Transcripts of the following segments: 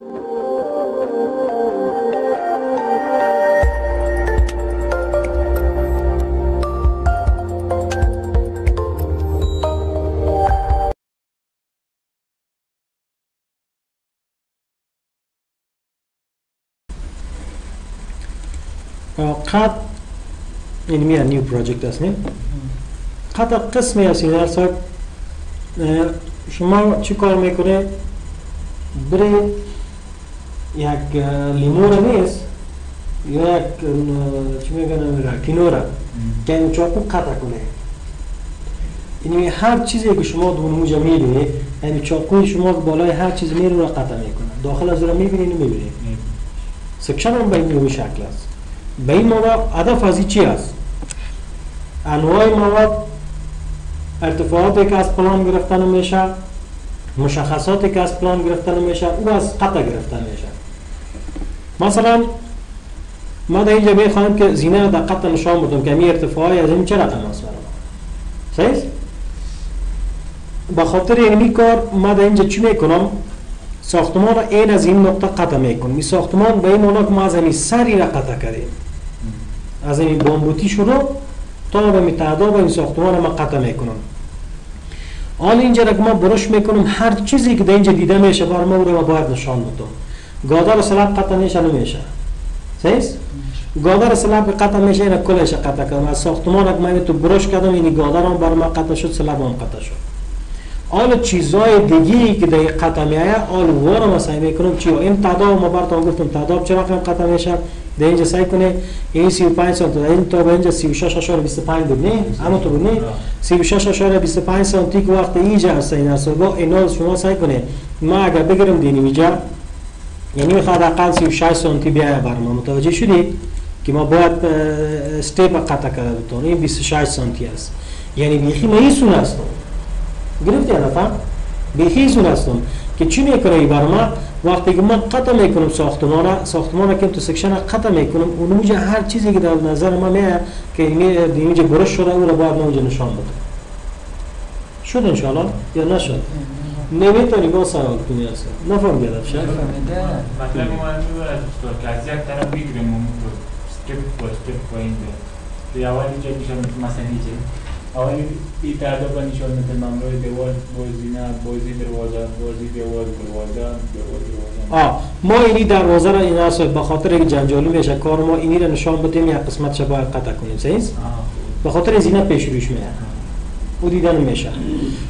قد این میاد نیو پروژکت است نه قد قسمی از این صاحب شما چی کار می‌کنه بره یک لیمو را نیست یا یک چی میگن کینو را که این چاقو قطع کنه یعنی هر چیزی که شما دون موجه می‌بینید یعنی چاقوی شما بالای هر چیز میره رو قطع می‌کنه داخل از رو می‌بینید نمی‌بینید سکشن هم به این شکل است به این مواد هدف از چی است انواع مواد ارتفاعاتی که از پلان گرفتن میشه مشخصاتی که از پلان گرفتن میشه او از قطع گرفتن میشه مثلا ما در اینجا می‌خوایم که زینه در قطع نشان بدم که می ارتفاعی از این چه رقم است برای صحیح؟ با خاطر این کار ما در اینجا چی می‌کنم؟ ساختمان را این از این نقطه قطع می‌کنم. این ساختمان به این مانا که ما از این سری را قطع کردیم. از این بامبوتی شروع تا به تعداد این ساختمان ما قطع می‌کنم. حال اینجا که ما برش می‌کنم هر چیزی که در اینجا دیده میشه بار ما رو باید نشان بدم. گادار سلاب قطع میشه نمیشه. صحیح گادار سلاب قطع میشه اینا کلش قطع کردم. از ساختمان من تو برش کردم این گادار هم بر ما قطع شد سلاب هم قطع شد. حال چیزای دیگی که در قطع میایه حال وارا ما سعی می‌کنم چی؟ این تعداد ما براتون گفتم تعداد چرا قطع میشه؟ در اینجا سعی کنه این 35 سانتی این تا به اینجا 36 اشار 25 بود نه؟ اما تو بود نه؟ 36 اشار 25 سانتی که وقت اینجا هست این است با اینا شما سعی کنه ما اگر بگیرم دینی اینجا یعنی می‌خواد اقل 36 سانتی بیایه بر ما. متوجه شدید که ما باید استیپ قطع کرده بتون این 26 سانتی است. یعنی بیخی ما این سون هستم. گرفتی هدفم بیخی این سون هستم. که چی می‌کنه بر ما؟ وقتی که من قطع می‌کنم ساختمان ساختمان که تو section قطع می‌کنم اون موجه هر چیزی که در نظر ما میاد که اینجا برش شده او را باید اونجا نشان بده شد انشاءالله یا نشد؟ نمی‌تونی با سوال کنی اصلا نفهم گرد شد مطلب ما می‌برد که از یک طرف بگیریم اون تو step by step پایین به اول اینجا میشه مثلا اینجا اول این تعداد با نشان میده ممنوع دیوار بازی نه بازی دروازه بازی دیوار دروازه دیوار دروازه آه ما اینی دروازه را این اصلا به خاطر اینکه جنجالی میشه کار ما اینی را نشان بدیم یک قسمت باید قطع کنیم صحیح به خاطر این زینت پیش روش میاد او دیدن میشه.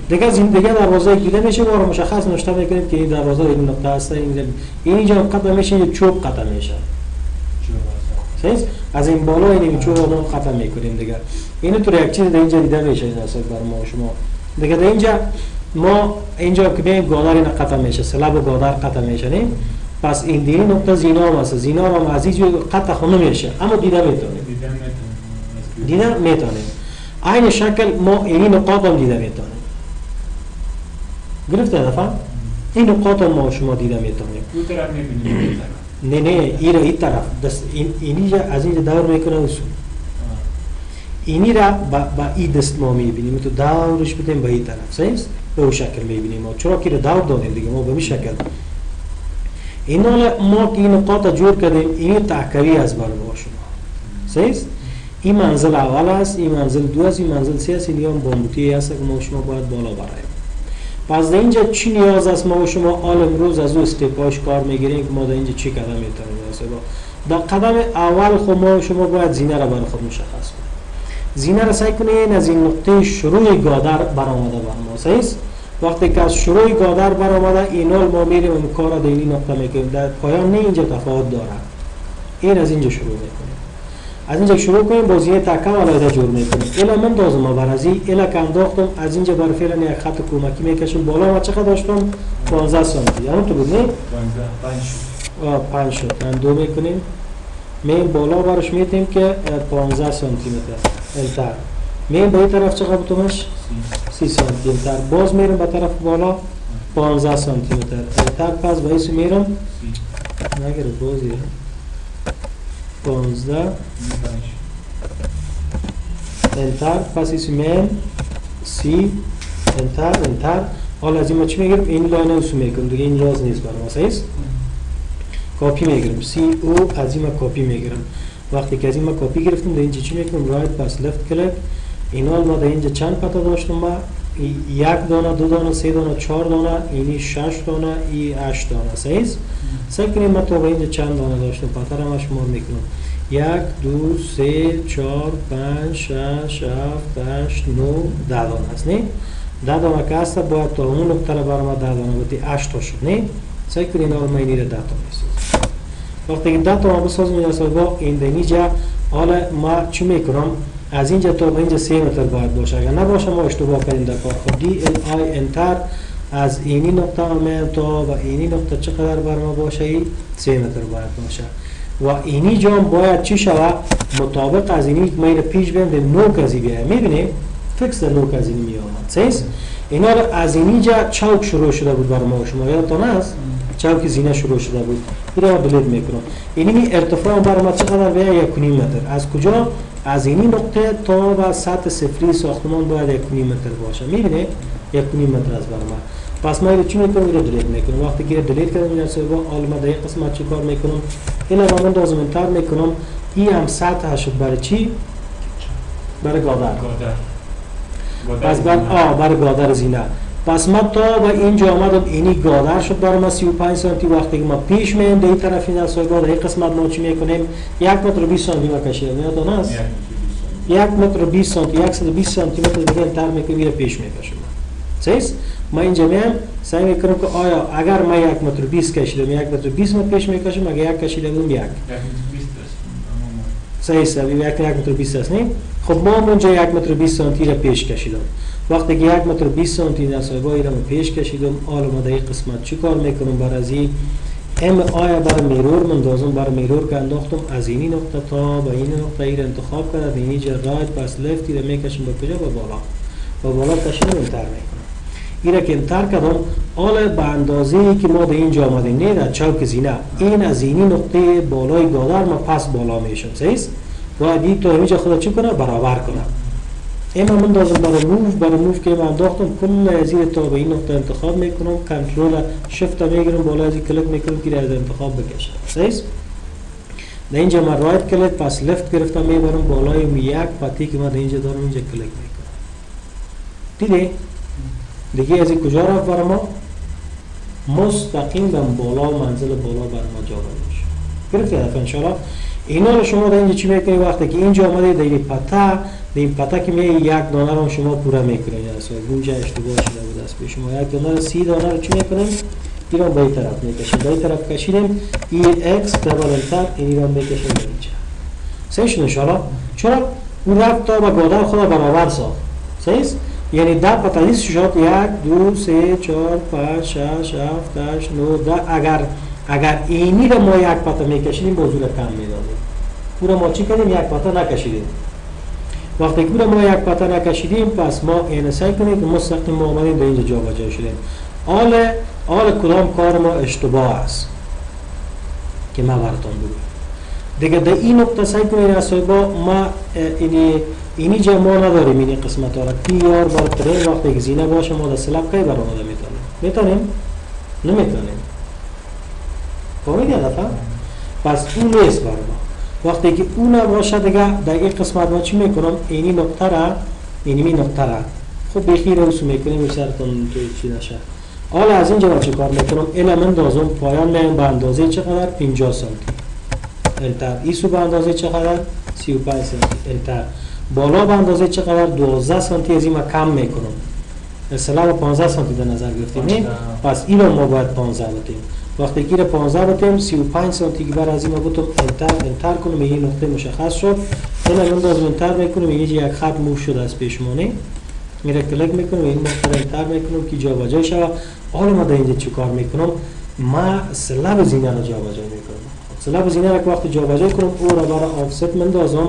دیگه زین دیگه دروازه دیده میشه ما رو مشخص نشته می‌کنیم که این دروازه این نقطه هست این اینجا قطع میشه یه چوب قطع میشه. صحیح از این بالا این چوب رو قطع می‌کنیم دیگه. اینو تو یک چیز در اینجا دیده میشه این اصلا بر ما شما. دیگه در اینجا ما اینجا که بیم گادار این قطع میشه سلب و گادار قطع میشه نیم پس این دیگه نقطه زینا هم هست زینا هم از اینجا قطع خونه میشه. اما دیده می‌تونه. دیده می‌تونه. عین شکل ما این نقاط هم دیده می‌تونه گرفته دفعه این نقاط هم ما شما دیده می‌تونیم طرف می‌بینیم نه نه این را این طرف. دست این اینی از اینجا دور می‌کنه اصول اینی را با, با این دست ما می‌بینیم. تو دورش بدیم به این طرف. صحیح به اون شکل می‌بینیم ما. چرا که دور دادیم دیگه. ما به این شکل. این ما که این نقاط جور کردیم این تحکوی از بر با شما. صحیح این منزل اول است این منزل دو است این منزل سه است این هم بامبوتی است که ما شما باید بالا برایم پس در اینجا چی نیاز است؟ ما و شما آل امروز از او استپاش کار می‌گیریم که ما در اینجا چی قدم می‌تونیم در قدم اول خود ما و شما باید زینه را برای خود مشخص کنیم. زینه را سعی کنید از این نقطه شروع گادر برآمده بر ما. صحیح وقتی که از شروع گادر برآمده اینال ما میریم کار را در این نقطه می‌کنیم. در پایان نه اینجا تفاوت داره این از اینجا شروع می‌کنیم. از اینجا شروع کنیم. بازی تکه علیده جور می‌کنیم. الا من دازم برازی الا که انداختم. از اینجا بر فعلا یک خط کمکی می‌کشم. بالا و چقدر داشتم؟ 15 سانتی یعنی تو بود نه 5 شد. من دو می‌کنیم. می بالا برش میتیم که 15 سانتی متر enter می به این طرف چقدر بتومش 30 سانتی. enter باز میرم به طرف بالا. 15 سانتی متر enter پس به ایسو میرم. نگره بازی پانزده. enter پس ایسی من سی enter enter حالا از این ما چی می‌گیرم این line اوسو می‌کنم دیگه این نیاز نیست برای ما. سایست کاپی می‌گیرم CO از این کاپی می‌گیرم وقتی که از این کاپی گرفتم در اینجا چی می‌کنم right پس left click اینا ما در اینجا چند پتا داشتم ما یک دانه دو دانه سه دانه چهار دانه اینی شش دانه ای هشت دانه. سیز سعی کنیم ما تا اینجا چند دانه داشتم پتا را شمار می‌کنم یک دو سه چهار پنج شش هفت هشت نو ده دانه است نه؟ ده دانه که هست باید تا اون نقطه را برای ما ده دانه بودی هشت تا شد نه؟ سعی کنیم رو ما اینی را ده تا می‌سازم وقتی که ده تا ما بسازم با این دنیجا حالا ما چی می‌کنم؟ از اینجا تا به اینجا سه متر باید باشه. اگر نباشه ما اشتباه کردیم در کار خود دی ال آی انتر از اینی نقطه آمین تا و اینی نقطه چقدر بر ما باشه ای؟ سه متر باید باشه. و اینی جام باید چی شوه مطابق از اینی میره پیش بیم نو کزی بیایه می‌بینی؟ فکس در نو کزی می آمد سیز اینا از اینی جا چوک شروع شده بود بر ما. شما یادتان است چوک زینه شروع شده بود. این رو دلیت می‌کنم اینی ارتفاع بر ما چقدر بیایه یک متر. از کجا؟ از این نقطه تا به سطح صفری ساختمان باید یک متر باشه. می‌بینه یک متر از برما پس ما چی می‌کنم رو دلیت می‌کنم وقتی که دلیت کردم این سرور حالا ما در قسمت چی کار می‌کنم؟ این رو من دازمنتر می‌کنم. این هم سطح شد برای چی؟ برای گادر. پس بر آ برای گادر زینه. پس ما تا با اینجا آمدم اینی گادر شد برای ما 35 سانتی وقتی که ما پیش میم در این طرف این سایگاه در این قسمت ما چی می‌کنیم؟ یک متر و 20 سانتی ما کشیدم یادتان است یک متر و 20 سانتی 120 سانتی متر دیگه انتر می‌کنیم میره پیش می‌کشم سیس؟ ما اینجا میم سعی می‌کنم که آیا اگر ما یک متر و 20 کشیدم یک متر و 20 متر پیش می‌کشم اگر یک کشیده بودم یک. سیس یک یک متر و 20 است نه؟ خب ما اونجا یک متر و 20 سانتی را پیش کشیدم. وقتی که یک متر 20 سانتی نصایبایی را پیش کشیدم حالا ما در این قسمت چی کار می‌کنم؟ بر از این MI بر mirror مندازم بر mirror که انداختم از اینی نقطه تا به این نقطه ای را انتخاب کرد اینی جا right پس left ی را می‌کشم. به کجا؟ به بالا. و بالا کشیدم enter می‌کنم. این را که enter کردم حالا به اندازه ای که ما به اینجا آمدیم نه در چوک زینه این از اینی نقطه بالای گادر ما پس بالا میشم. سیست این تا اینجا خدا چی کنه برابر کنم. M مندازم برای move برای move که من انداختم کل این تا به این نقطه انتخاب می‌کنم control shift می‌گیرم بالا از این کلک می‌کنم که از انتخاب بکشم. سیز در اینجا من right click پس left گرفتم می‌برم بالای یک پتی که من در اینجا دارم اینجا کلک می‌کنم. دیدی؟ دیگه از این کجا رفت برای ما؟ مستقیم بالا منزل بالا بر ما جا میشه. گرفتی هدف انشاءالله؟ اینا رو شما در اینجا چی می‌کنید وقتی که اینجا آمده در این پتا این پتا که می یک دانه رو شما پورا می‌کنید اصلا اونجا اشتباه شده بود. است به شما یک دانه رو سی دانه رو چی می‌کنیم این رو به این طرف می‌کشیم به این طرف کشیدیم ای اکس دبل انتر این رو می‌کشیم به اینجا. صحیح شد انشاءالله. چرا؟ اون رفت تا با گادر خود برابر ساخت. صحیح یعنی ده پتا نیست. شد یک دو سه چهار پنج شش هفت هشت نه ده. اگر اگر اینی رو ما یک پتا میکشیدیم بازور کم می‌دادیم. پورا ما چی کردیم؟ یک پتا نکشیدیم. وقتی که ما یک پتا نکشیدیم پس ما این سعی کنیم که مستقیم ما آمدیم به اینجا جابجا شدیم. حال حال کدام کار ما اشتباه است که ما براتون بگم. دیگه در این نقطه سعی کنیم با ما اینی اینی جا ما نداریم این قسمت ها را. پی آر بار ترین وقتی که زینه باشه ما در سلاب کی برآمده می‌تونیم می‌تونیم؟ نمی‌تونیم. فهمیدی دفعه پس اون نیست بر ما. وقتی که اون باشه دیگه در این قسمت ما چی می‌کنم؟ اینی نقطه را اینی می نقطه را. خب بخیر رو می‌کنیم میسرتون چی نشه. حالا از اینجا ما چه کار می‌کنم؟ این من دازم پایان میام به اندازه چقدر؟ 50 سانتی. انتر. ایسو به اندازه چقدر؟ 35 سانتی. انتر. بالا به اندازه چقدر؟ 12 سانتی. از این کم می‌کنم. اصلا 15 سانتی در نظر گرفتیم. پس این ما باید 15 بتیم. وقتی گیر 15 بتیم 35 سانتی بر از این بتم انتر انتر کنم این نقطه مشخص شد. این الان باز انتر می‌کنم اینجا یک خط موش شده از پیشمانی میره کلیک می‌کنم این نقطه انتر می‌کنم که جابجا شود. حالا ما در اینجا چی کار می‌کنم؟ ما سلب زینه رو جابجا می‌کنم. سلب زینه رو وقتی جابجا کنم او را برای آفست مندازم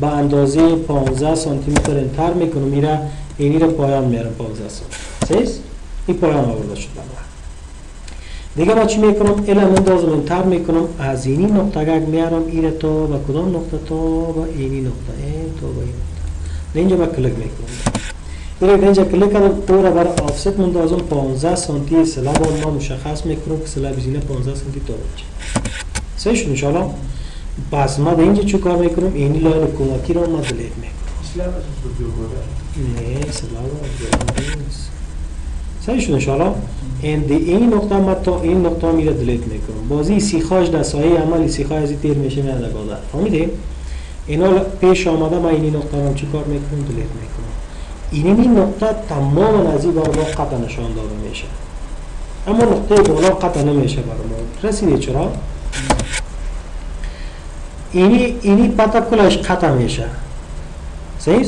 به اندازه 15 سانتی متر انتر می‌کنم. میره اینی رو پایان میارم 15 سانتی. این پایان آورده شد. دیگه ما چی می‌کنم؟ الا مندازم انتر می‌کنم. از اینی نقطه گگ میارم ایره تا با کدام نقطه تا با اینی نقطه. این تا با این نقطه. اینجا با کلک می‌کنم. ایره اینجا کلک کردم. O را برای offset مندازم 15 سانتی slab ما مشخص می‌کنم که slab زینه 15 سانتی تا بچه صحیح شد انشاءالله. پس ما به اینجا چه کار می‌کنم؟ اینی line کمکی رو ما delete می‌کنم. اسلام از سوتیو بوده نه سلام صحیح شد انشاءالله این نقطه ما تا این نقطه میره delete می‌کنم بازی سیخاش در سایه عمل سیخای از تیر میشه میاد گاده. فهمیدی؟ اینا پیش آمده ما این نقطه رو چی کار می‌کنم دلیت می‌کنم این این نقطه تمام از این بار قطع نشان داده میشه. اما نقطه بالا قطع نمیشه برای ما. چرا؟ اینی اینی پتا کلش قطع میشه. صحیح؟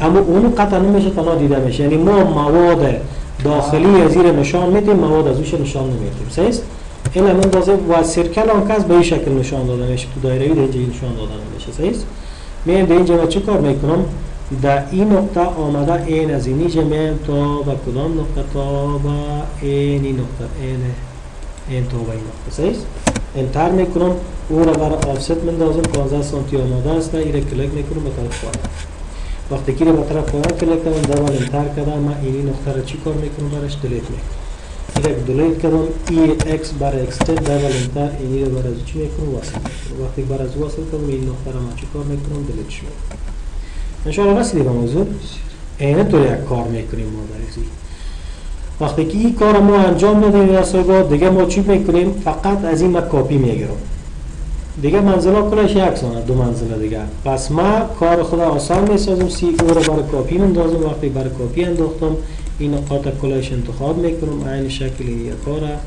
اما اون قطع نمیشه تنها دیده میشه. یعنی ما مواد داخلی از زیر نشان میدیم مواد از اوش نشان نمیدیم. است؟ این هم اندازه و سرکل آن کس به این شکل نشان داده میشه. تو دایره اینجا نشان داده میشه. است؟ من به اینجا چه کار می‌کنم؟ در این نقطه آمده این از اینجا میم تا به کدام نقطه تا به این نقطه؟ این این تا به این نقطه. است؟ enter می‌کنم. O را برای offset مندازم 15 سانتی آماده است. ایره کلیک می‌کنم. به طرف پایین. وقتی که به طرف پایین کلیک کردم دوباره enter کردم من اینی نقطه را چی کار می‌کنم برش delete می‌کنم ایره delete کردم EX برای extend دوباره enter اینی را برای چی می‌کنم وصل می‌کنم وقتی برای از وصل کردم این نقطه را من چی کار می‌کنم delete ش می‌کنم انشاءالله رسیدی به موضوع اینه طور یک کار می‌کنیم ما در وقتی که این کار ما انجام ندیم رسایگاه دیگه ما چی می‌کنیم فقط از این ما کاپی می‌گیرم دیگه منزلا کلش یک سانه دو منزله دیگه. پس ما کار خدا آسان می‌سازم سی او رو برای کاپی مندازم وقتی برای کاپی انداختم این نقاط کلش انتخاب می‌کنم. این شکل یک کاره.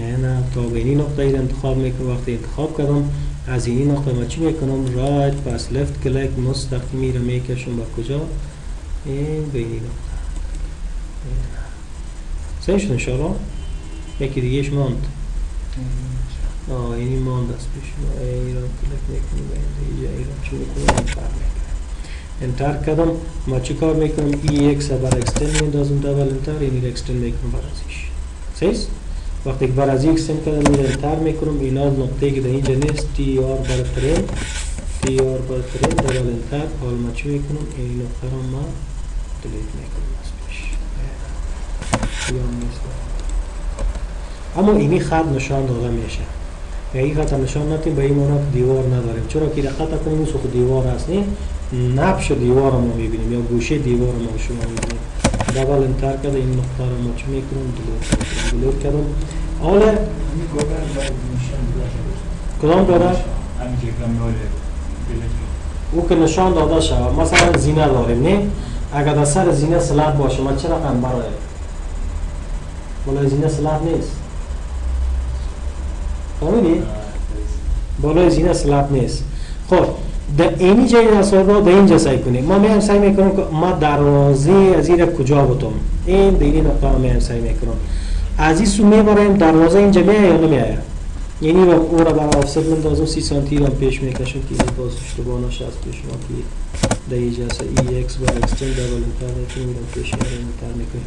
یعنی تا به این نقطه ای انتخاب می‌کنم وقتی انتخاب کردم از این نقطه ما چی می‌کنم؟ right پس left click مستقیمی رو می‌کشم به کجا؟ این به این نقطه. شد انشاءالله. یکی دیگهش ماند. آه اینی ماند است پیش. ما این رو کلیک می‌کنم به اینجا این رو چی می‌کنم enter می‌کنم enter کردم ما چی کار می‌کنم ای اکس بر اکستن میندازم double enter اینی رو extend می‌کنم بر ازیش صحیح وقتی که بر از یک سم کردم میره انتر می‌کنم این از نقطه که در اینجا نیست. تی آر بر ترین تی آر بر ترین دبل انتر حال ما چی می‌کنم این نقطه رو ما دلیت می‌کنم از پیش. اما اینی خط نشان داده میشه. و این خط نشان ندیم به این که دیوار نداریم. چرا که خط کنیم اون سخت دیوار هست. نه نبش دیوار ما می‌بینیم یا گوشه دیوار ما شما می‌بینیم دبل انتر کرده این نقطه رو ما چی می‌کنم دلوت دلوت کردم حالا کدام داره؟ او که نشان داده شد مثلا زینه داریم نه؟ اگر در سر زینه سلب باشه ما چه رقم برای؟ بالای زینه سلب نیست. فهمیدی؟ بالای زینه سلب نیست. خب در اینی جایی رسول رو در اینجا سعی کنیم ما میام سعی می‌کنم که ما دروازه از این کجا بودم؟ این در این نقطه ما میام سعی می‌کنم از این سو میبرایم دروازه اینجا میایه یا نمیایه یعنی رو O را برای offset مندازم سی سانتی رو پیش می‌کشم که این باز اشتباه نشه از پیش ما که در اینجا هست. EX بر extend double enter می‌کنم پیش می‌کنم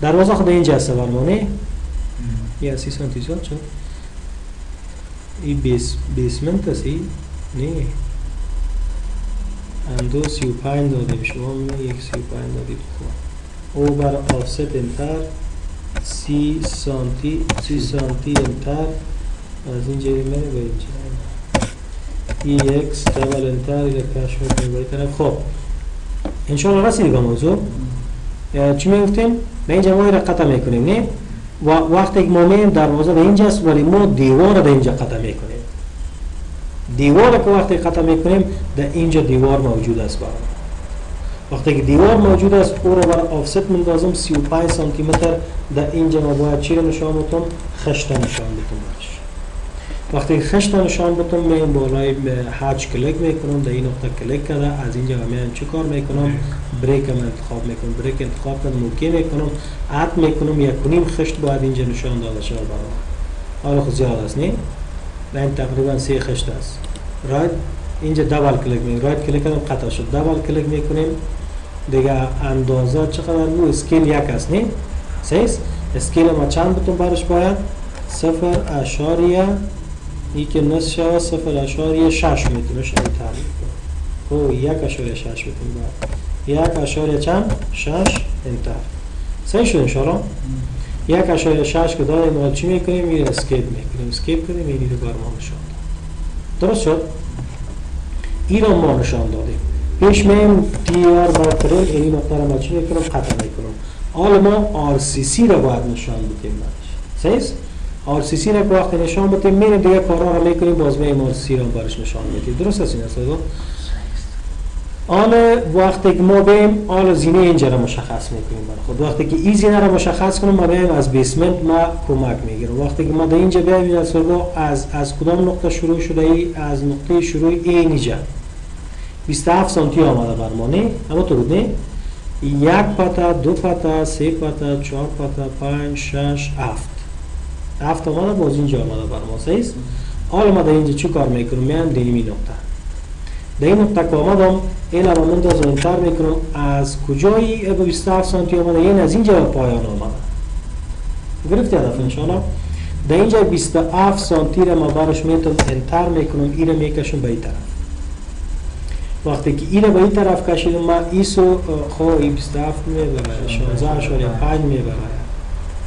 دروازه خود اینجا هست برمانه یا سی سانتی زیاد شد؟ این base basement هست ای نه اندو سی و پنج دادیم شما می یک سی و پنج دادیم O بر offset enter سی سانتی سی سانتی enter از این جایی میره به اینجا EX double enter یک کشف می‌کنیم باید طرف خب انشاءالله رسیدی به موضوع چی می‌گفتیم؟ به این جمعه را قطع می‌کنیم نه؟ و وقتی که ما میم دروازه به اینجاست ولی ما دیوار به اینجا قطع می‌کنیم. دیوار که وقتی قطع می‌کنیم در اینجا دیوار موجود است برای وقتی که دیوار موجود است O رو برای offset مندازم 35 سانتی متر در اینجا ما باید چی رو نشان بتم خشت نشان بتم وقتی خشت نشان بتم من بالای hatch click می‌کنم در این نقطه کلیک کرده از اینجا من چه کار می‌کنم brick هم انتخاب می‌کنم brick انتخاب کنم OK می‌کنم add می‌کنم یک کنیم خشت باید اینجا نشان داده شد برای حالا خود زیاد است نه؟ این تقریبا سه خشت است. right اینجا double click می‌کنیم. right click کردم قطع شد. double click می‌کنیم. دیگه اندازه چقدر بود؟ scale یک است نه؟ صحیح scale ما چند بتون برش باید؟ صفر اشاریه. ای که شود صفر اشاریه شش می‌تونه شده تعریف کنم او یک اشاریه شش می‌تونه باید یک اشاریه چند؟ شش؟ enter صحیح شد انشاءالله؟ یک اشاره شش که دادیم ما چی می‌کنیم؟ این escape می‌کنیم. escape کنیم این رو بر ما نشان داد. درست شد؟ این رو ما نشان دادیم. پیش میم TR بر این نقطه رو ما چی می‌کنم؟ قطع می‌کنم. حالا ما RCC رو باید نشان بدیم صحیح؟ RCC رو که وقتی نشان بدیم میریم دیگه کارها رو می‌کنیم باز میم RC رو برش نشان میدیم درست است این اصلا؟ آن وقتی که ما بیم آن زینه اینجا رو مشخص می‌کنیم برای خود. وقتی که این زینه رو مشخص کنیم ما بیم از بیسمنت ما کمک می‌گیرم. وقتی که ما در اینجا بیم از از از کدام نقطه شروع شده ای؟ از نقطه شروع این اینجا. 27 سانتی آمده بر ما اما تو نه؟ یک پتا دو پتا سه پتا چهار پتا پنج شش هفت. هفت آمده باز اینجا آمده بر ما سیست حالا ما در اینجا چی کار می‌کنم؟ میام دینی نقطه. در این نقطه که آمدم این رو من انتر می‌کنم. از کجایی به 27 سانتی آمده؟ این از اینجا به پایان آمده. گرفتی هدف انشاءالله. در اینجا 27 سانتی رو ما برش می‌تونم انتر می‌کنم. این رو می‌کشم به این طرف. وقتی که این به این طرف کشیدم ما ایسو خو ای 27 می‌بره 16 اشاری 5 می‌بره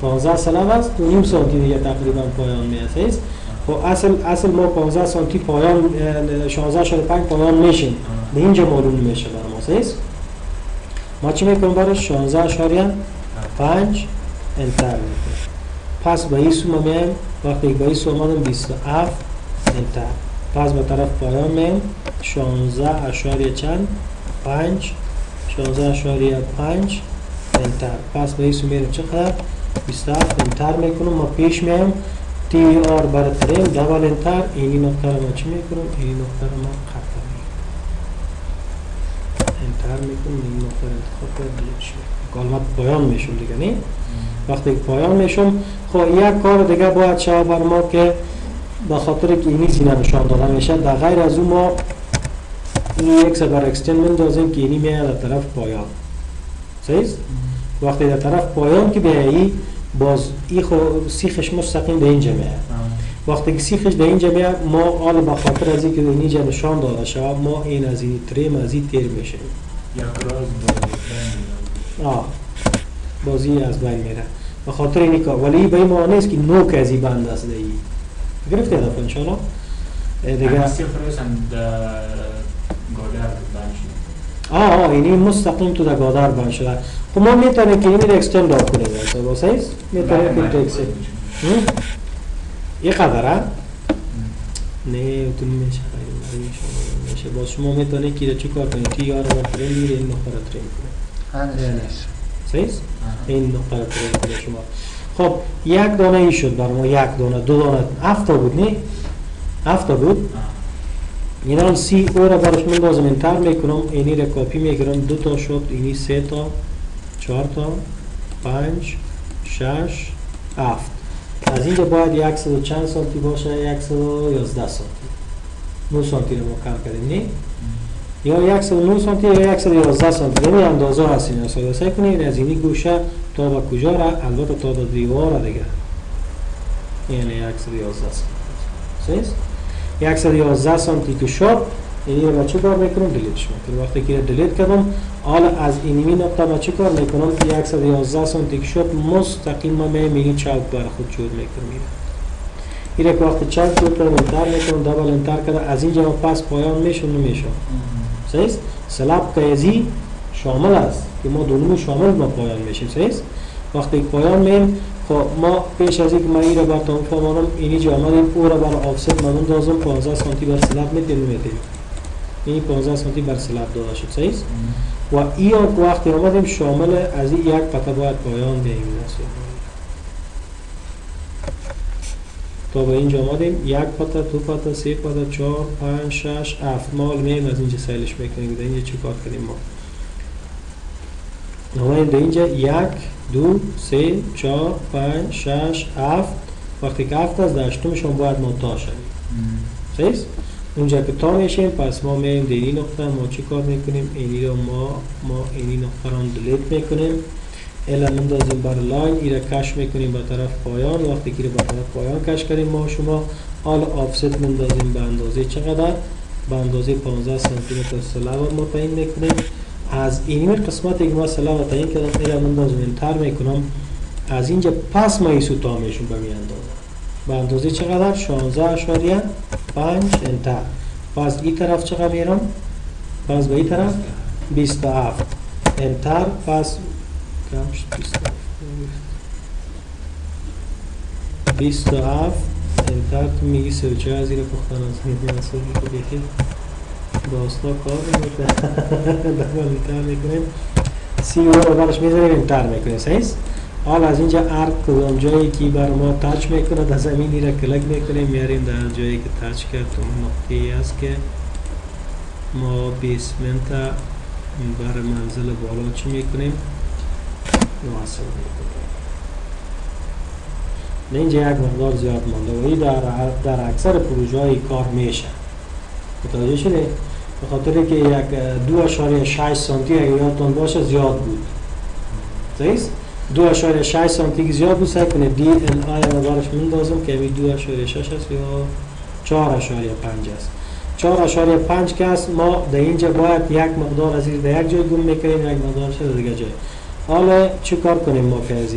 15 سلام است. دو نیم سانتی دیگه تقریبا پایان می‌رسه خب اصل اصل ما 15 سانتی پایان 16 شده 5 پایان میشیم. به اینجا معلوم میشه برای ما سیست ما چی می‌کنیم؟ برای 16 اشاریه 5 انتر می‌کنیم. پس به ایسو ما میم وقتی به ایسو آمدم 27 انتر. پس به طرف پایان میم 16 اشاریه چند؟ 5 16 اشاریه 5 انتر. پس به ایسو میرم چقدر؟ 27 انتر می‌کنم ما پیش میم تی آر برای ترین دبل انتر اینی نقطه رو چی می‌کنم؟ اینی نقطه رو ما می‌کنم. انتر می‌کنم اینی نقطه رو انتخاب کنم دلیتش می‌کنم پایان میشم دیگه نی وقتی پایان میشم خب یک کار دیگه باید شما بر ما که به خاطر که اینی زینه نشان داده میشه در غیر از اون ما این یک سبر اکستین مندازیم که اینی میاد در طرف پایان. صحیح؟ وقتی در طرف پایان که بیایی باز ای خو سیخش مستقیم به اینجا میاد وقتی که سیخش به اینجا میاد ما حالا به خاطر از اینکه اینجا نشان داده شود ما این از این تریم از این تیر میشه آه. بازی از بین میره. به خاطر اینی که ولی به این معنی است که نوک از این بند است دی. گرفته انشاءالله؟ دیگه صفر هم girder بند شده آه آه اینی مستقیم تو در girder بند شده. خب ما می‌تونیم که اینی رو extend آف کنیم. باز صحیح می‌تونیم که تو extend یه قدره نه تو نمیشه میشه. باز شما می‌تونید که چی کار کنید؟ TR رو trim میره این نقطه رو trim کنید صحیح این نقطه رو trim کنید شما. خب یک دانه ای شد بر ما یک دانه دو دانه. هفته بود نه؟ هفته بود. این الان سی او را برش من بازم انتر می‌کنم. اینی را کاپی می‌گیرم. دو تا شد. اینی سه تا. چهار تا. پنج. شش. هفت. از اینجا باید یک سد و چند سانتی باشه؟ یک سد و یازده سانتی. نو سانتی رو کم کردیم نی؟ یا یک سد و نو سانتی یا یک سد و یازده سانتی. یعنی اندازه هست این اصلا سعی کنید از اینی گوشه تا به کجا را؟ البته تا به دیوار را دیگه. یعنی یک سد و یازده سانتی. یک سد و یازده سانتی که شد. یعنی رو چه کار می‌کنم؟ دلیتش می‌کنم. وقتی که دلیت کردم حالا از اینمی نقطه ما چه کار می‌کنم؟ 111 سانتی که شد مستقیم ما میری چاپ بر خود جور می‌کنم. این که وقتی چاپ جور کردم انتر می‌کنم دبل انتر کردم. از اینجا پس پایان میشم نمیشم صحیح سلاب قیزی شامل است که ما دونمی شامل ما پایان میشیم. صحیح وقتی پایان میم خب ما پیش از اینکه ما این رو برتون فهمانم اینی جا آمدیم او رو بر آفست من دازم 15 سانتی بر سلاب میدیم میدیم این 15 سانتی بر سلاب داده شد. صحیح؟ و این وقتی آمدیم شامل از این یک قطعه باید پایان این تا به اینجا آمدیم یک پتا، دو پتا، سه پتا، چهار، پنج، شش، هفت. مال میم از اینجا سیلش می‌کنیم. در اینجا چی کار کنیم ما؟ آمدیم در اینجا. یک دو سه چهار پنج شش هفت. وقتی که هفت از داشتمشون باید منتها شویم. صحیح؟ اونجا که تا میشیم پس ما میریم در این نقطه. ما چی کار می‌کنیم؟ اینی رو ما ما اینی نقطه رو delete می‌کنیم. L را مندازیم بر line ای را کش می‌کنیم به طرف پایان. وقتی که به طرف پایان کش کردیم ما شما حال offset مندازیم به اندازه چقدر؟ به اندازه 15 سانتی متر slab ما تعیین می‌کنیم. از اینی قسمت که ما سلاب تعیین کردم. الا مندازیم انتر می‌کنم. از اینجا پس ما ایسو تامیشون به می اندازم به اندازه چقدر؟ 16 اشاریه 5 انتر. پس این طرف چقدر میرم؟ پس به این طرف؟ 27 انتر پس کم شد. 27 27 انتر تو میگی سوچه از زیر پختن از میدی اصلا که داستا کار انتر می‌کنیم. سی او رو برش می‌ذاریم انتر می‌کنیم سیست حال از اینجا ارک کدام جایی که بر ما تاچ می‌کنه در زمینی را کلک می‌کنیم میاریم در جایی که تاچ کرد. اون نقطه ای است که ما بیسمنت بر منزل بالا چی می‌کنیم؟ وصل می‌کنیم. اینجا یک مقدار زیاد مانده و در, در اکثر پروژه های کار میشه. متوجه شده به خاطر که یک دو اشاری شش سانتی اگر یادتان باشه زیاد بود. زیست؟ دو اشاری شش سانتی زیاد بود سعی کنه دی ال آی مقدارش مندازم که امی دو اشاری شش است یا چهار اشاری پنج است. چهار اشاری پنج است ما در اینجا باید یک مقدار از در یک جای گم می‌کنیم یک مقدارش در دیگه جای. حالا چه کار کنیم ما که از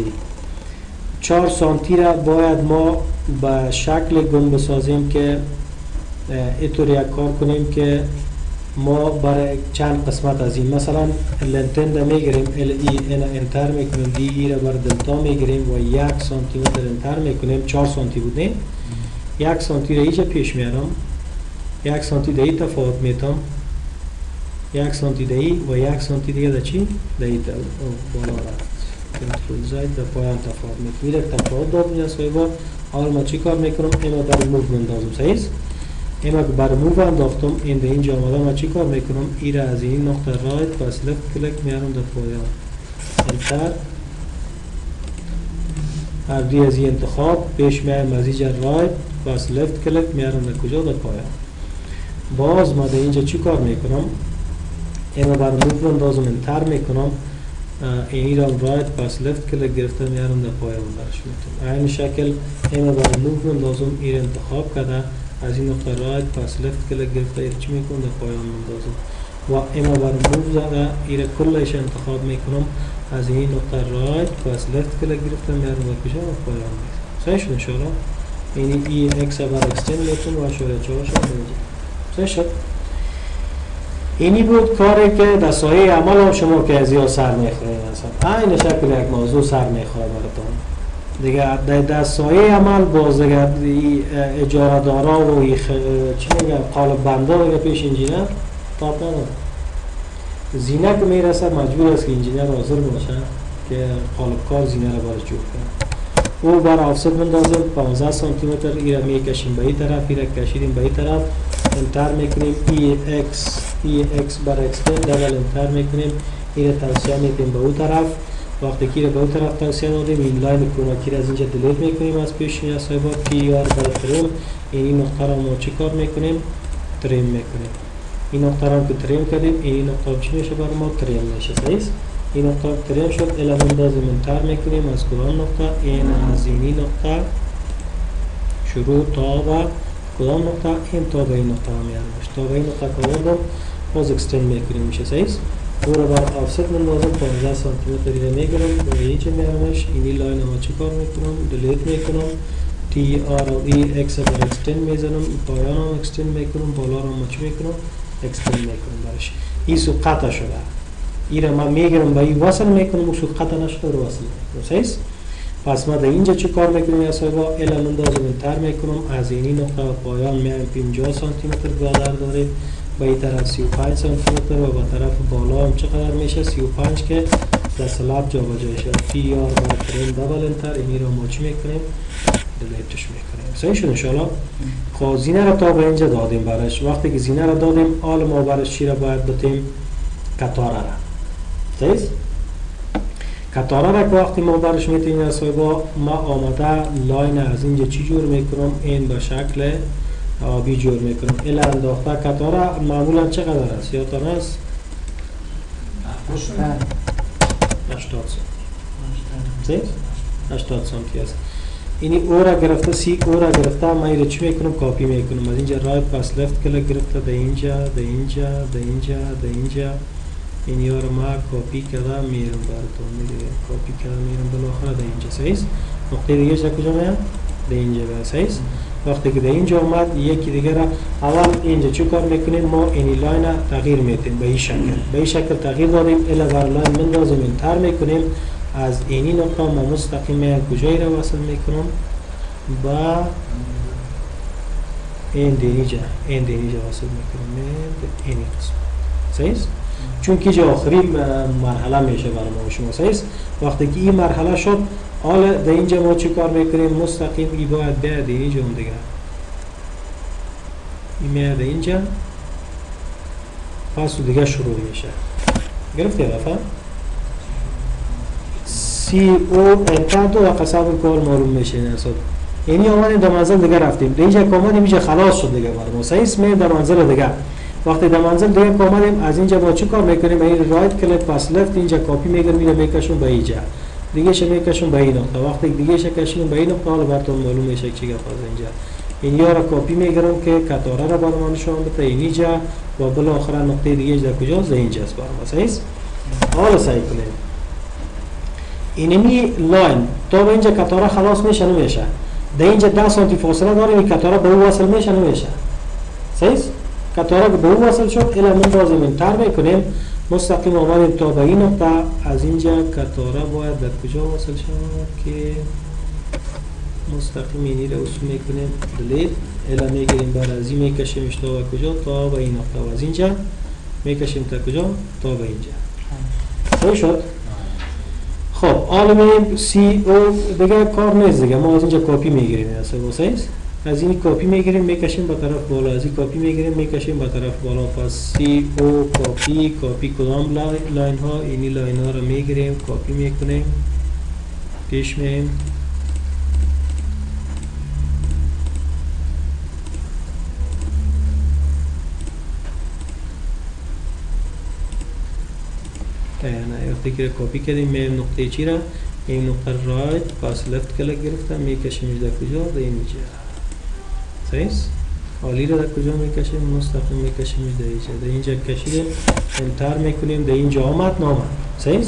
چهار سانتی را باید ما به شکل گم بسازیم که اینطور یک کار کنیم که ما برای چند قسمت از این مثلا لنتن می‌گیریم ال ای اینا انتر می‌کنیم دی ای را بر دلتا می‌گیریم و یک سانتی متر انتر می‌کنیم چهار سانتی بودیم یک سانتی را ایجا پیش میارم یک سانتی در تفاوت میتم یک سانتی در و یک سانتی دیگه در چی؟ در بالا رفت control Z در پایان تفاوت می‌کنم یک تفاوت داد میاد صاحبا حالا ما چی کار می‌کنم؟ اینا در move مندازم صحیح؟ اینا که بر move انداختم این در اینجا آمده ما چی کار می‌کنم؟ ای را از این نقطه right پس left click میارم در پایان. enter دی از این انتخاب پیش میارم از اینجا right پس left click میارم در کجا؟ در پایان. باز ما در اینجا چی کار می‌کنم؟ اینا بر move اندازم enter می‌کنم. این را right پس left click گرفته میارم در پایان برش می‌تونم. این شکل اینا بر move اندازم این انتخاب کرده. از این نقطه right پس left click گرفته ایر چی می‌کنم در پایان اندازم و اینا بر move زده ایر کلش انتخاب می‌کنم. از این نقطه right پس left click گرفته میارم در کجا در پایان می‌تونم صحیح شد انشاءالله. این EX بر extend میتون و اشاره چهار شد صحیح شد. اینی بود کاری که در سایه عمل شما که از سر می‌خورین اصلا. این شکل یک موضوع سر می‌خوره براتون. دیگه در سایه عمل باز دیگه اجاره دارا و. چی میگه قالب بنده دیگه پیش انجینر تاپ نداره. زینه که می‌رسه مجبور است که انجینر حاضر باشه که قالب کار زینه رو برش جور کنه. O بر offset مندازه 15 سانتی متر ایره می‌کشیم به این طرف ایره کشیدیم به این طرف. enter می‌کنیم EX EX بر extend double enter می‌کنیم. ایره توسیه می‌کنیم به اون طرف. وقتی که به اون طرف توسیه دادیم. این line کوناکی از اینجا دلیت می‌کنیم. از پیش یا صاحبا TR بر trim این نقطه را ما چی کار می‌کنیم؟ trim می‌کنیم. این نقطه را که trim کردیم این نقطه چی میشه بر ما؟ trim میشه صحیح؟ این نقطه trim شد الان enter می‌کنیم. از کدام نقطه؟ این از اینی نقطه. شروع تا و کدام نقطه؟ این تا به این نقطه میارمش تا به این نقطه که باز می‌کنیم میشه صحیح؟ O رو بر offset مندازم 15 سانتی متر رو می‌گیرم و اینجا میارمش اینی line ما چی کار می‌کنم. delete می‌کنم. TR و EX بر extend می‌زنم. پایان هم extend می‌کنم. بالا رو ما چی می‌کنم. extend می‌کنم برش این سو قطع شده این رو من می‌گیرم. به این وصل می‌کنم. و سو قطع نشده. رو وصل می‌کنم. پس ما در اینجا چه کار می‌کنیم یا صاحبا؟ الان اندازم انتر می‌کنم. از اینی نقطه پایان میایم 50 سانتی متر گادر داره به این طرف 35 سانتی متر و به طرف بالا هم چقدر میشه؟ 35 که در سلاب جا بجا شد. پی آر با ترین دبل انتر اینی رو ما چی می‌کنیم دلیتش می‌کنیم. صحیح شد انشاءالله. خب زینه رو تا به اینجا دادیم برش وقتی که زینه رو دادیم آل ما برش چی رو باید بتیم کتاره را. صحیح کتاره را که وقتی ما برش می‌تونیم صاحبا ما آمده line از اینجا چی جور می‌کنم؟ این به شکل آبی جور می‌کنم L را انداخته کتاره معمولا چقدر است؟ یادتان است؟ 80 سانتی. 80 سانتی است. اینی او را گرفته CO را گرفته ما ایره چی می‌کنم؟ کاپی می‌کنم. از اینجا right پس left click گرفته در اینجا در اینجا در اینجا در اینجا. این رو ما کپی کردم میرم براتون. میگه کپی کردم میرم بالاخره در اینجا. صحیح؟ نقطه دیگه کجا میاد در اینجا صحیح؟ وقتی که در اینجا اومد یکی دیگه را اول اینجا چه کار می‌کنیم؟ ما این line تغییر میدیم به این شکل. به این شکل تغییر دادیم L را بر line مندازیم enter می‌کنیم. از اینی نقطه ما مستقیم میان کجایی را وصل می‌کنم؟ با این دیریجا این دیریجا وصل می‌کنم. به اینی قسم سیز چون که آخری مرحله میشه برای ما. شما سیز وقتی که این مرحله شد حالا در اینجا ما چی کار می‌کنیم؟ مستقیم ای باید بیاد در اینجا هم دیگه. این میاد اینجا. پس دیگه شروع میشه. گرفتی دفعه سی او انتر دو و قصاب کار معلوم میشه نصاب یعنی آمدیم در منزل دیگه رفتیم. در اینجا کامدیم اینجا خلاص شد دیگه برای ما. صحیح می در منزل دیگه. وقتی در منزل دیگه آمدیم از اینجا با چی کار می‌کنیم؟ این right click plus left اینجا کپی می‌گیریم اینو میکشون به اینجا. دیگه ش میکشون به این نقطه. وقتی دیگه ش کشیم به این نقطه حالا براتون معلوم میشه چی گپ اینجا. این یا را کپی می‌گیرم که کتاره را برای من نشون بده. اینجا. و بالاخره نقطه دیگه در کجاست؟ اینجاست برای ما صحیح حالا سعی کنیم. اینمی line. تا به اینجا کتاره خلاص میشه نمیشه. در اینجا 10 سانتی فاصله داریم این کتاره به او وصل میشه نمیشه. صحیح کتاره به او وصل شد L می‌زنم enter می‌کنیم. مستقیم آمدیم تا به این نقطه. از اینجا کتاره باید در کجا وصل شد که مستقیم اینی را اصول می‌کنیم delete L می‌گیریم بر از این میکشیمش تا کجا؟ تا به این نقطه. و از اینجا می‌کشیم تا کجا؟ تا به اینجا. صحیح شد؟ خب میریم CO دیگه کار نیست دیگه. ما از اینجا کپی می‌گیریم. اصلا واسه از این کپی می‌گیریم می‌کشیم به طرف بالا. از این کپی می‌گیریم می‌کشیم به طرف بالا. پس CO کپی کپی کدام line ها اینی line ها رو می‌گیریم کپی می‌کنیم. پیش مییم نه وقتی که کپی کردیم. میم نقطه چی را؟ این نقطه right plus left click گرفتم. میکشیمش در کجا؟ در اینجا صحیح حالی رو در کجا می‌کشیم؟ مستقیم می‌کشیم در اینجا. در اینجا کشیدیم enter می‌کنیم. در اینجا آمد نامد. صحیح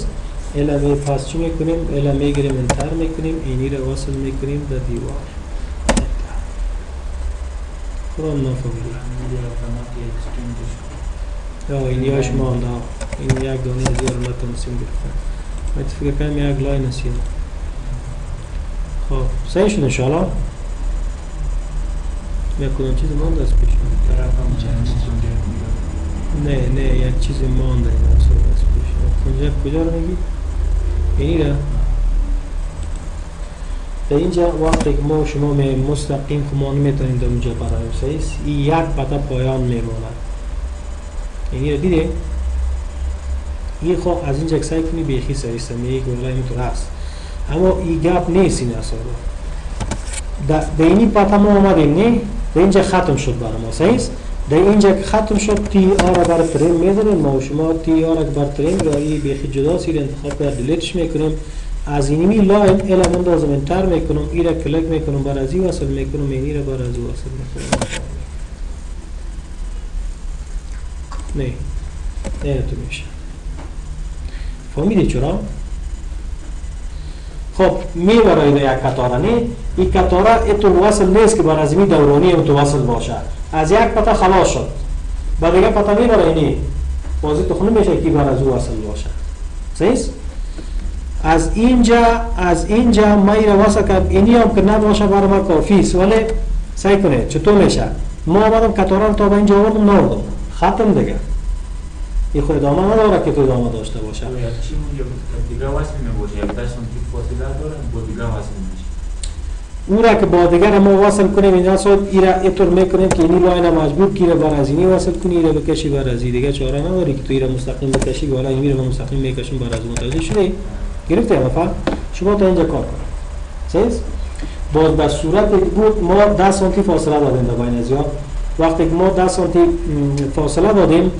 حالا پس چی می‌کنیم؟ L می‌گیریم enter می‌کنیم. اینی رو وصل می‌کنیم در دیوار. نفهمیدیم یا اینی هاش مانده. این یک دانه زیار نتونستیم گرفتن باید فکر کنم یک لاین هستیم خب شد انشاءالله یک کدام چیز مانده است پیش نه نه یک چیز مانده این اصلا است پیش کنجه کجا رو میگی؟ اینی را در اینجا وقتی که ما شما مستقیم که ما نمی‌تونیم در اونجا برایم صحیح این یک پتا پایان میمونه اینی را دیده؟ این خب از اینجا سعی کنی بیخی سریسته میگه که اینطور هست اما این گپ نیست این اصلا در اینی پتا ما آمدیم نه در اینجا ختم شد برای ما صحیح؟ در اینجا که ختم شد تی آر را بر ترین می‌دونیم ما و شما تی آر را بر ترین را این بیخی جدا سیر انتخاب کرد دلیتش می‌کنم. از اینمی لاین من لازم انتر می‌کنم ای را کلک می‌کنم بر ازی وصل می‌کنم اینی را بر ازی وصل می‌کنم. نه نه تو میشه فهمیدی چرا؟ خب می‌بره این یک کتاره نه؟ این کتاره اتو وصل نیست که بر از می دورانی اتو وصل باشه. از یک پتا خلاص شد. با دیگه پتا می‌بره اینی بازی خونه میشه که بر از وصل باشه. صحیح؟ از اینجا از اینجا ما این واسه کرد اینی هم که نباشه برای ما کافی است. ولی سعی کنه چطور میشه؟ ما آمدم کتاره تا به اینجا آوردم نوردم ختم دیگه. این خود ادامه نداره که تو ادامه داشته باشه. او را که با دیگر ما وصل کنیم این اصلا ای را می‌کنیم که اینی لاین مجبور که بر از اینی وصل کنی ای را بکشی بر از دیگه چاره نداری که تو ای را مستقیم بکشی و حالا این را مستقیم می‌کشیم بر از متوجه شده گرفته مفا شما تا اینجا کار کنید سیز باز در صورت بود ما 10 سانتی فاصله دادیم در بین از وقتی که ما 10 سانتی فاصله دادیم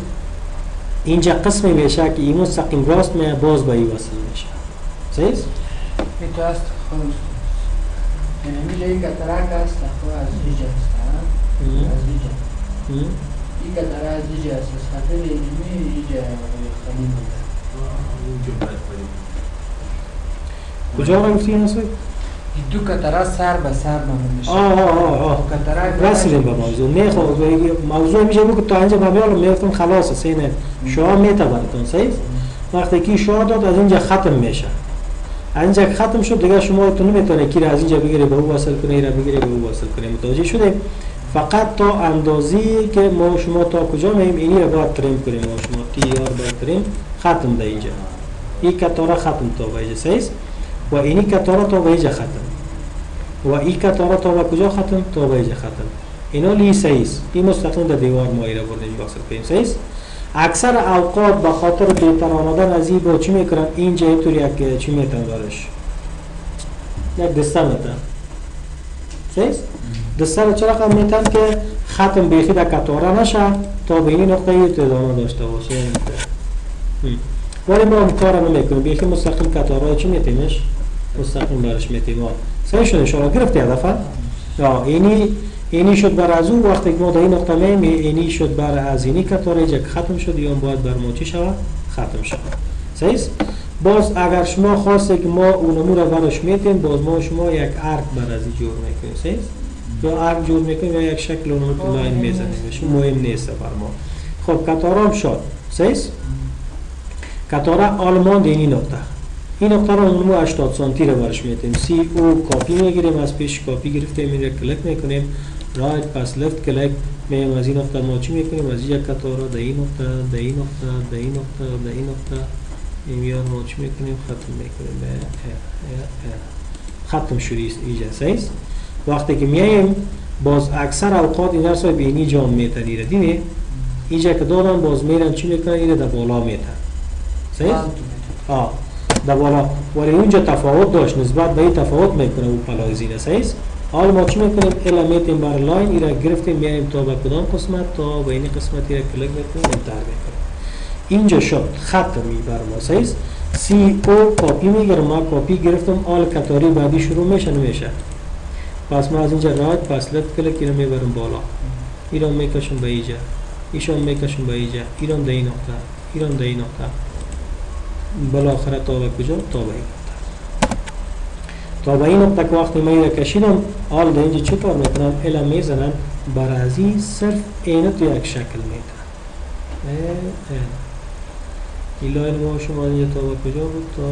اینجا قسمی میشه که این مستقیم راست می باز به این وصل میشه. صحیح این تو خود یعنی میشه این کترک است خود از اینجا است از اینجا این در از خاطر اینجا اینجا خالی مونده اینجا باید بریم. کجا آقا گفتی این؟ این دو کتره سر به سر معلوم میشه. آه آه آه آه. رسیدیم به موضوع. نه خب موضوع میشه بگو تا اینجا بابیال میفتم خلاص سینه شاه میته براتون صحیح وقتی که شاه داد از اینجا ختم میشه. اینجا ختم شد دیگه شما تو نمی‌تونه کی را از اینجا بگیری به او وصل کنه را بگیری به او وصل کنه متوجه شده فقط تا اندازی که ما شما تا کجا میم اینی را باید trim کنیم. ما شما TR باید trim. ختم ده اینجا. این کتاره ختم تا به اینجا صحیح و اینی کتاره تا به اینجا ختم. و این کتاره تا به کجا ختم؟ تا به اینجا ختم. اینالی صحیح. این مستقیم در دیوار ما ایره بردیم وصل کنیم صحیح. اکثر اوقات به خاطر بهتر آمدن از این با چی می‌کنن اینجا اینطور یک چی میتن دارش؟ یک دسته میتن. صحیح؟ دسته چرا قم میتن که ختم بیخی در کتاره نشه؟ تا به این نقطه ادامه داشته باشه. ولی ما هم کار نمی‌کنیم. بیخی مستقیم چی میتیمش؟ مستقیم برش میتیم صحیح شده شما گرفتی هدفه یا اینی اینی شد بر از او وقتی که ما در این نقطه میم اینی شد بر از اینی که ختم شد یا باید بر ما چی شود ختم شود صحیح؟ باز اگر شما خواسته که ما اونمو را برش میتیم باز ما شما یک arc بر از این جور می‌کنیم. صحیح؟ یا arc جور می‌کنیم یا یک شکل اونمو که line می‌زنیم. مهم نیست بر ما. خب کتاره هم شد. صحیح؟ کتاره آلمان این نقطه. این نقطه رو اونمو 80 سانتی رو برش میتیم CO کاپی می‌گیریم از پیش کاپی گرفتیم این رو کلک می‌کنیم. right plus left click میم از این نقطه ما چی می‌کنیم. از یک کتاره در این نقطه در این نقطه در این نقطه در این نقطه. میان ما چی می‌کنیم ختم می‌کنیم. ختم شدی اینجا صحیح وقتی که میایم باز اکثر اوقات این درس رو به اینی جام میتن ایره. دیدی؟ اینجا که دادن باز میرن چی می‌کنن؟ ایره در بالا میتن. صحیح؟ آه. در بالا ولی اونجا تفاوت داشت. نسبت به این تفاوت می‌کنه اون پلایزینه صحیح حالا ما چی می‌کنیم؟ L میتیم بر line ایرا گرفتیم میایم تا به کدام قسمت؟ تا به این قسمت ایرا کلک می‌کنیم enter می‌کنیم. اینجا شد. ختمی بر ما صحیح CO کاپی می‌گیرم. ما کاپی گرفتم. حال کتاره بعدی شروع میشه نمیشه. پس ما از اینجا right plus left click ایرا می‌برم بالا. ایرا می‌کشم به اینجا. ایشان می‌کشم به اینجا. ایرا در این نقطه. ایرا در این نقطه. بالاخره تا به کجا؟ تا به تا به این نقطه که وقتی من کشیدم حال در اینجا چه کار می‌کنم L می‌زنم بر از این صرف اینو تو یک شکل می‌تونم این لاین ما شما اینجا تا به کجا بود؟ تا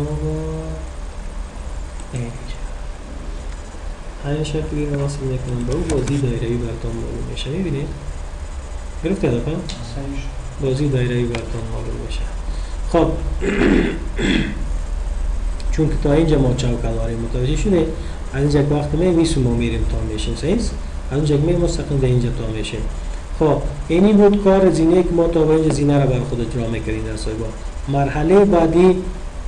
به اینجا. همین شکلی رو وصل می‌کنم. به او بازی دایرهی براتون معلوم میشه. می‌بینید؟ گرفتی هدفم؟ بازی دایرهی براتون معلوم میشه. خب چون که تا اینجا ما چوکه داریم متوجه شده از اینجا که وقتی می میسو ما میریم تا میشیم صحیح؟ از اینجا که مستقیم در اینجا تا میشیم. خب اینی بود کار زینه که ما تا به اینجا زینه رو بر خود اجرا می‌کردیم در سایبا مرحله بعدی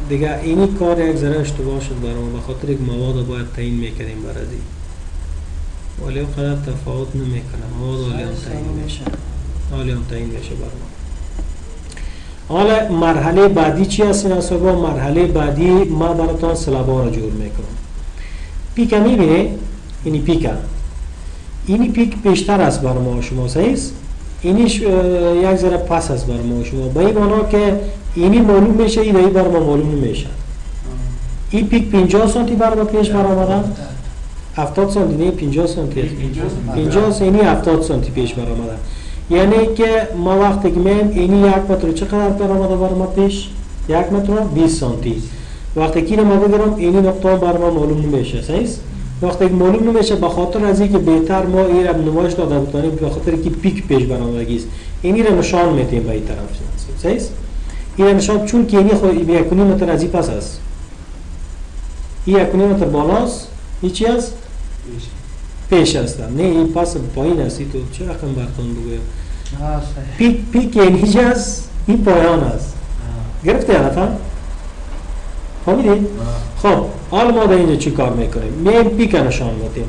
دیگه اینی کار یک ذره اشتباه شد برام به خاطر یک مواد رو باید تعیین می‌کردیم بر از این ولی قدر تفاوت نمی‌کنه مواد ولی هم تعیین میشه. ولی هم تعیین میشه برام. حالا مرحله بعدی چی هست این اصابا مرحله بعدی ما براتان سلابا را جور می‌کنم. پیکا می‌بینه اینی پیکا اینی پیک بیشتر است بر ما شما سایز اینیش یک ذره پس است بر ما شما. با این معنا که اینی معلوم میشه این بر ما معلوم نمیشه. این پیک 50 سانتی بر ما پیش بر آمده 70 سانتی نه 50 سانتی. است. اینجا 50 سینی 70 سانتی پیش بر آمده یعنی که ما وقتی که میم اینی یک متر چقدر بر آمده بر ما پیش؟ یک متر و 20 سانتی. وقتی که ما بگیرم اینی نقطه بر ما معلوم نمیشه است؟ وقتی که معلوم نمیشه به خاطر از اینکه بهتر ما این را نمایش داده بتانیم به خاطر که پیک پیش بر آمدگی است اینی را نشان میتیم به این طرف است؟ این را نشان چون که اینی خود یک و نیم متر از این پس است. این یک و نیم متر بالاست. این پیش است نه این پس پایین است. این تو چه رقم برتون بگویم؟ صحیح. پیک پیک اینجاست است این پایان است. گرفته حرفم فهمیدید خب حالا ما در اینجا چی کار می‌کنیم؟ میم پیک نشان میدیم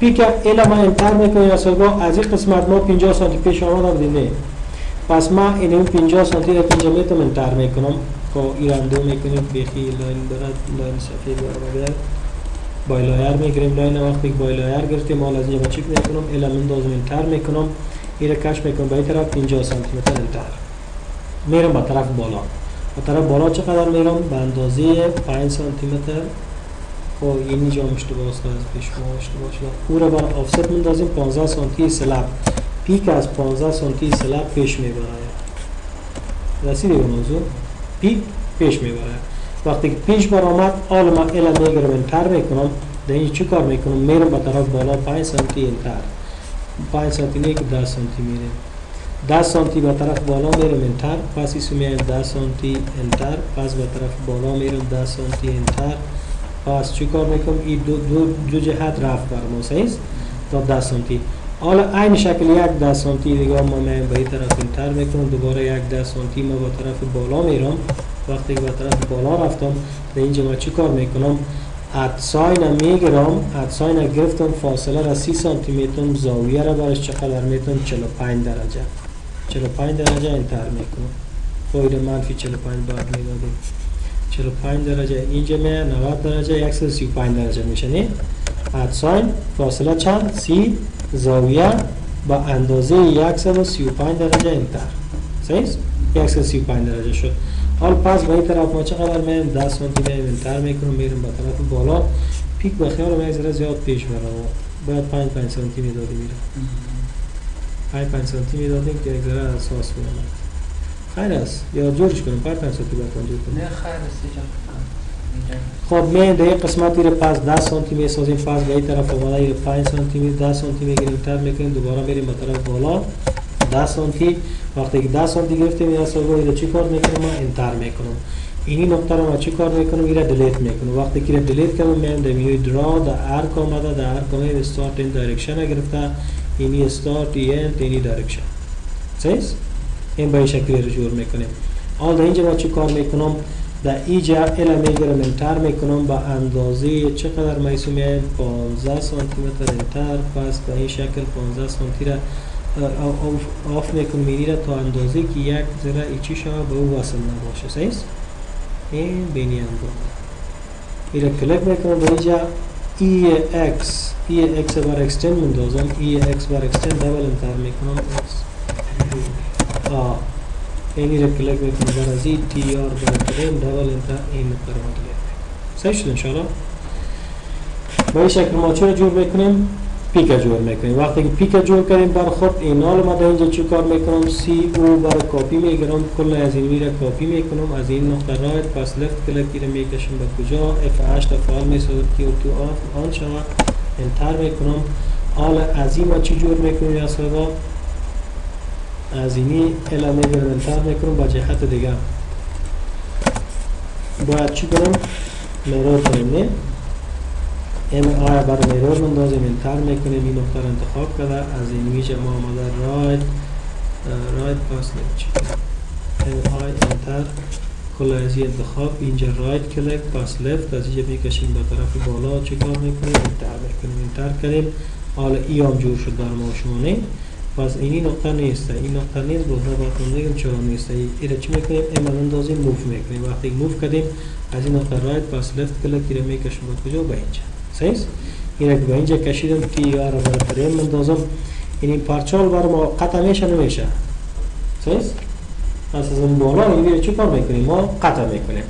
پیک الا ما انتر می‌کنیم اصلا از این قسمت ما 50 سانتی پیش آمدم دیده پس ما این اون 50 سانتی را اینجا می‌تونم انتر می‌کنم. خب این دو می‌کنیم. بیخی لاین دارد لاین سفید برای بایلایر می‌گیریم. لاین وقتی که بایلایر گرفتیم حالا از اینجا چیک می‌کنم؟ الا من دازم انتر می‌کنم. این کش می‌کنم به این طرف 50 سانتی متر انتر میرم به طرف بالا. به طرف بالا چقدر میرم؟ به اندازه 5 سانتی متر. خب این اینجا اشتباه است از پیش ما اشتباه شده. او را بر آفست مندازیم 15 سانتی سلب. پیک از 15 سانتی سلب پیش می‌بره. رسیدی به موضوع؟ پیک پیش می‌بره. وقتی که پیش برآمد آل ما الا میگرم انتر می‌کنم. در چی کار می‌کنم؟ میرم به طرف بالا 5 سانتی انتر. 5 سانتی نه که 10 سانتی میرم. 10 سانتی به طرف بالا میرم انتر. پس ایسو میایم 10 سانتی انتر. پس به طرف بالا میرم 10 سانتی انتر. پس چی کار می‌کنم؟ این دو, دو, دو جهت رفت بر ما صحیح تا 10 سانتی. حالا این شکل یک 10 سانتی دیگه ما میایم به این طرف انتر می‌کنم. دوباره یک 10 سانتی ما به طرف بالا میرم. وقتی که به طرف بالا رفتم در اینجا ما چی کار می‌کنم؟ ادساین می‌گیرم ادساین گرفتم فاصله را 30 سانتی متر زاویه را برش چقدر می‌تونم؟ 45 درجه. 45 درجه انتر می‌کنم. فایده منفی 45 بعد می‌دادیم. 45 درجه اینجا می 90 درجه 135 درجه میشه نه؟ ادساین فاصله چند؟ 30 زاویه با اندازه 135 درجه انتر صحیح 135 درجه شد. حال پس به این طرف ما چقدر میم 10 سانتی میم انتر می‌کنم میرم به طرف بالا. پیک به خیال من ذره زیاد پیش برم. باید 5 5 سانتی می‌دادیم میرم. 5 5 سانتی می‌دادیم که یک ذره اساس میامد خیر است. یا جورش کنم. 5 5 سانتی باید جور کنم. نه خیر است. خب من در قسمتی رو پس 10 سانتی می سازیم. پس به این طرف اومده این 5 سانتی می 10 سانتی می‌گیریم. تر می‌کنیم. دوباره میریم به طرف بالا. 10 سانتی وقتی که 10 سانتی گرفتیم این حساب رو چی کار می‌کنم؟ من enter می‌کنم. اینی نقطه رو ما چی کار می‌کنم؟ این delete می‌کنم. وقتی که delete کنم میام در منوی draw در arc آمده در arc آمده start end direction گرفته. اینی استارت این اینی direction صحیح این به شکلی رو جور می‌کنیم. حال در اینجا ما چی کار می‌کنم؟ در اینجا L را می‌گیرم enter می‌کنم. با اندازه چقدر میسو میایم 15 سانتی متر enter پس به این شکل 15 سانتی را آف می‌کنم میره تا اندازه که یک ذره ایچی شما به او وصل نباشه. صحیح این بینی اندازه این را کلیک می‌کنم. به اینجا ای اکس ای اکس بر اکستند مندازم ای اکس بر اکستند دبل انتر می‌کنم. اکس آه اینی را کلیک می‌کنم. بر از ای تی آر بر کریم دبل انتر این مقدار ما کلیک صحیح شد انشاءالله؟ با این شکل ما چرا جور می‌کنیم؟ پیک جور می‌کنیم. وقتی که پیک جور کردیم بر خود این حال ما در اینجا چی کار می‌کنم؟ CO بر کاپی می‌گیرم. کل از این میره کاپی می‌کنم. از این نقطه right پس left click رو می‌کشم به کجا؟ F 8 فعال می‌سازم. که ortho on شود enter می‌کنم. حال از این ما چی جور می‌کنیم یا صدا؟ از اینی L را می‌گیرم enter می‌کنم با جهت دیگه باید چی کنم؟ مرور کنیم نه؟ این آیا بر میرور مندازیم انتر می‌کنیم این نقطه رو انتخاب کرده. از این میشه ما آمده رایت رایت پاس این آی انتر کل از این انتخاب اینجا رایت کلک پاس لفت. از اینجا می‌کشیم به طرف بالا. چی کار می‌کنیم؟ انتر می‌کنیم انتر کنیم حالا ای هم جور شد ما شما پس اینی نقطه نیست. این نقطه نیست. بودن باید بگیم چرا نیست. این را چی می‌کنیم؟ اما اندازیم موف می‌کنیم. وقتی موف کردیم از این نقطه right پاس left click را می‌کشیم. کجا؟ به اینجا. صحیح این که به اینجا کشیدم TR رو برای trim مندازم این پارچال برای ما قطع میشه نمیشه. صحیح پس از این بالا این چی کار می‌کنیم؟ ما قطع می‌کنیم.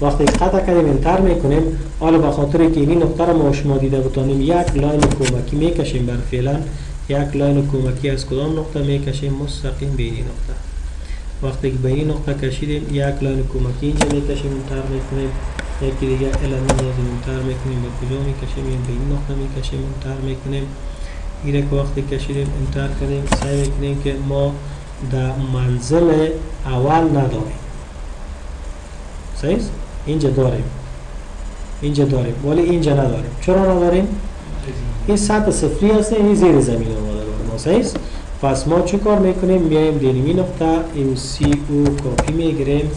وقتی قطع کردیم enter می‌کنیم. حالا به خاطر که این نقطه رو ما شما دیده بتانیم یک line کمکی می‌کشیم بر فعلا. یک line کمکی از کدام نقطه می‌کشیم؟ مستقیم به این نقطه. وقتی که به این نقطه کشیدیم یک لاین کمکی اینجا می‌کشیم انتر می‌کنیم. یکی دیگه الان لازم انتر می‌کنیم. به کجا می‌کشیم؟ این به این نقطه می‌کشیم انتر می‌کنیم. این که وقتی کشیدیم انتر کنیم سعی می‌کنیم که ما در منزل اول نداریم. صحیح اینجا داریم. اینجا داریم. ولی اینجا نداریم. چرا نداریم؟ این سطح صفری هست این زیر زمین آمده ما صحیح پس ما چه کار می‌کنیم؟ میایم دینمی نقطه این CO copy می‌گیریم.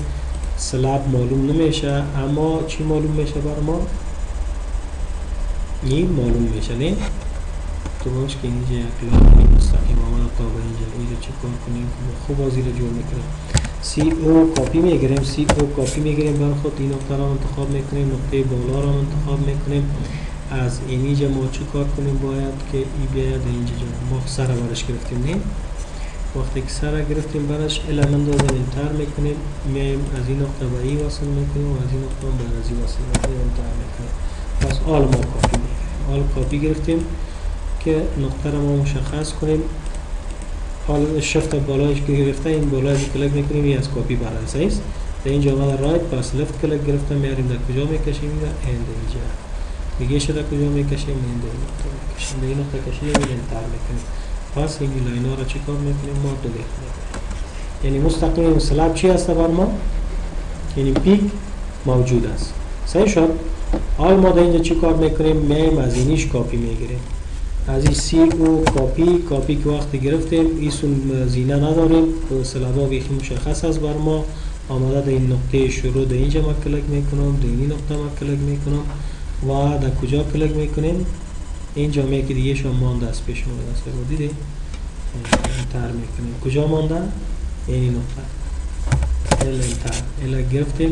slab معلوم نمیشه اما چی معلوم میشه بر ما؟ این معلوم میشه نه تو باش که اینجا یک line مستقیم آمده تا به اینجا اینجا چه کار کنیم؟ خوب بازی رو جور می‌کنیم. CO copy می‌گیریم CO copy می‌گیریم بر خود این نقطه را انتخاب می‌کنیم نقطه بالا را انتخاب می‌کنیم. از اینجا ما چه کار کنیم؟ باید که ای بیاید اینجا ما سر برش گرفتیم نه وقتی که سر گرفتیم برش المنت رو انتر می‌کنیم میایم از این نقطه به این وصل می‌کنیم و از این نقطه به از این وصل می‌کنیم انتر می‌کنیم. پس آل ما کافی می‌گیریم آل کافی گرفتیم که نقطه رو ما مشخص کنیم. حال شفت بالایش که گرفته این بالای کلک می‌کنیم این از کپی برنسه است در اینجا آمده رایت پس لفت کلک گرفته میاریم در کجا می‌کشیم؟ این اند اینجا دیگه شده کجا می‌کشیم؟ اند نقطه می‌کشیم. در این نقطه کشیدیم می‌کنیم. پس این لاین ها را چی کار می‌کنیم؟ ما می‌کنیم یعنی مستقیم سلاب چی هست بر ما؟ یعنی پیک موجود است. صحیح شد؟ حال ما در اینجا چی کار می‌کنیم؟ میم از اینیش کاپی می‌گیریم. از این سی او کاپی کاپی که وقتی گرفتیم ایسون زینه نداریم. سلابا بیخی مشخص است بر ما. آمده در این نقطه شروع در اینجا ما کلک می‌کنم در این نقطه ما کلک می‌کنم. و در کجا کلک می‌کنیم؟ این جامعه که دیگه شما مانده است پیش است رو دیدی؟ enter می‌کنیم. کجا مانده این نقطه. L enter L گرفتیم.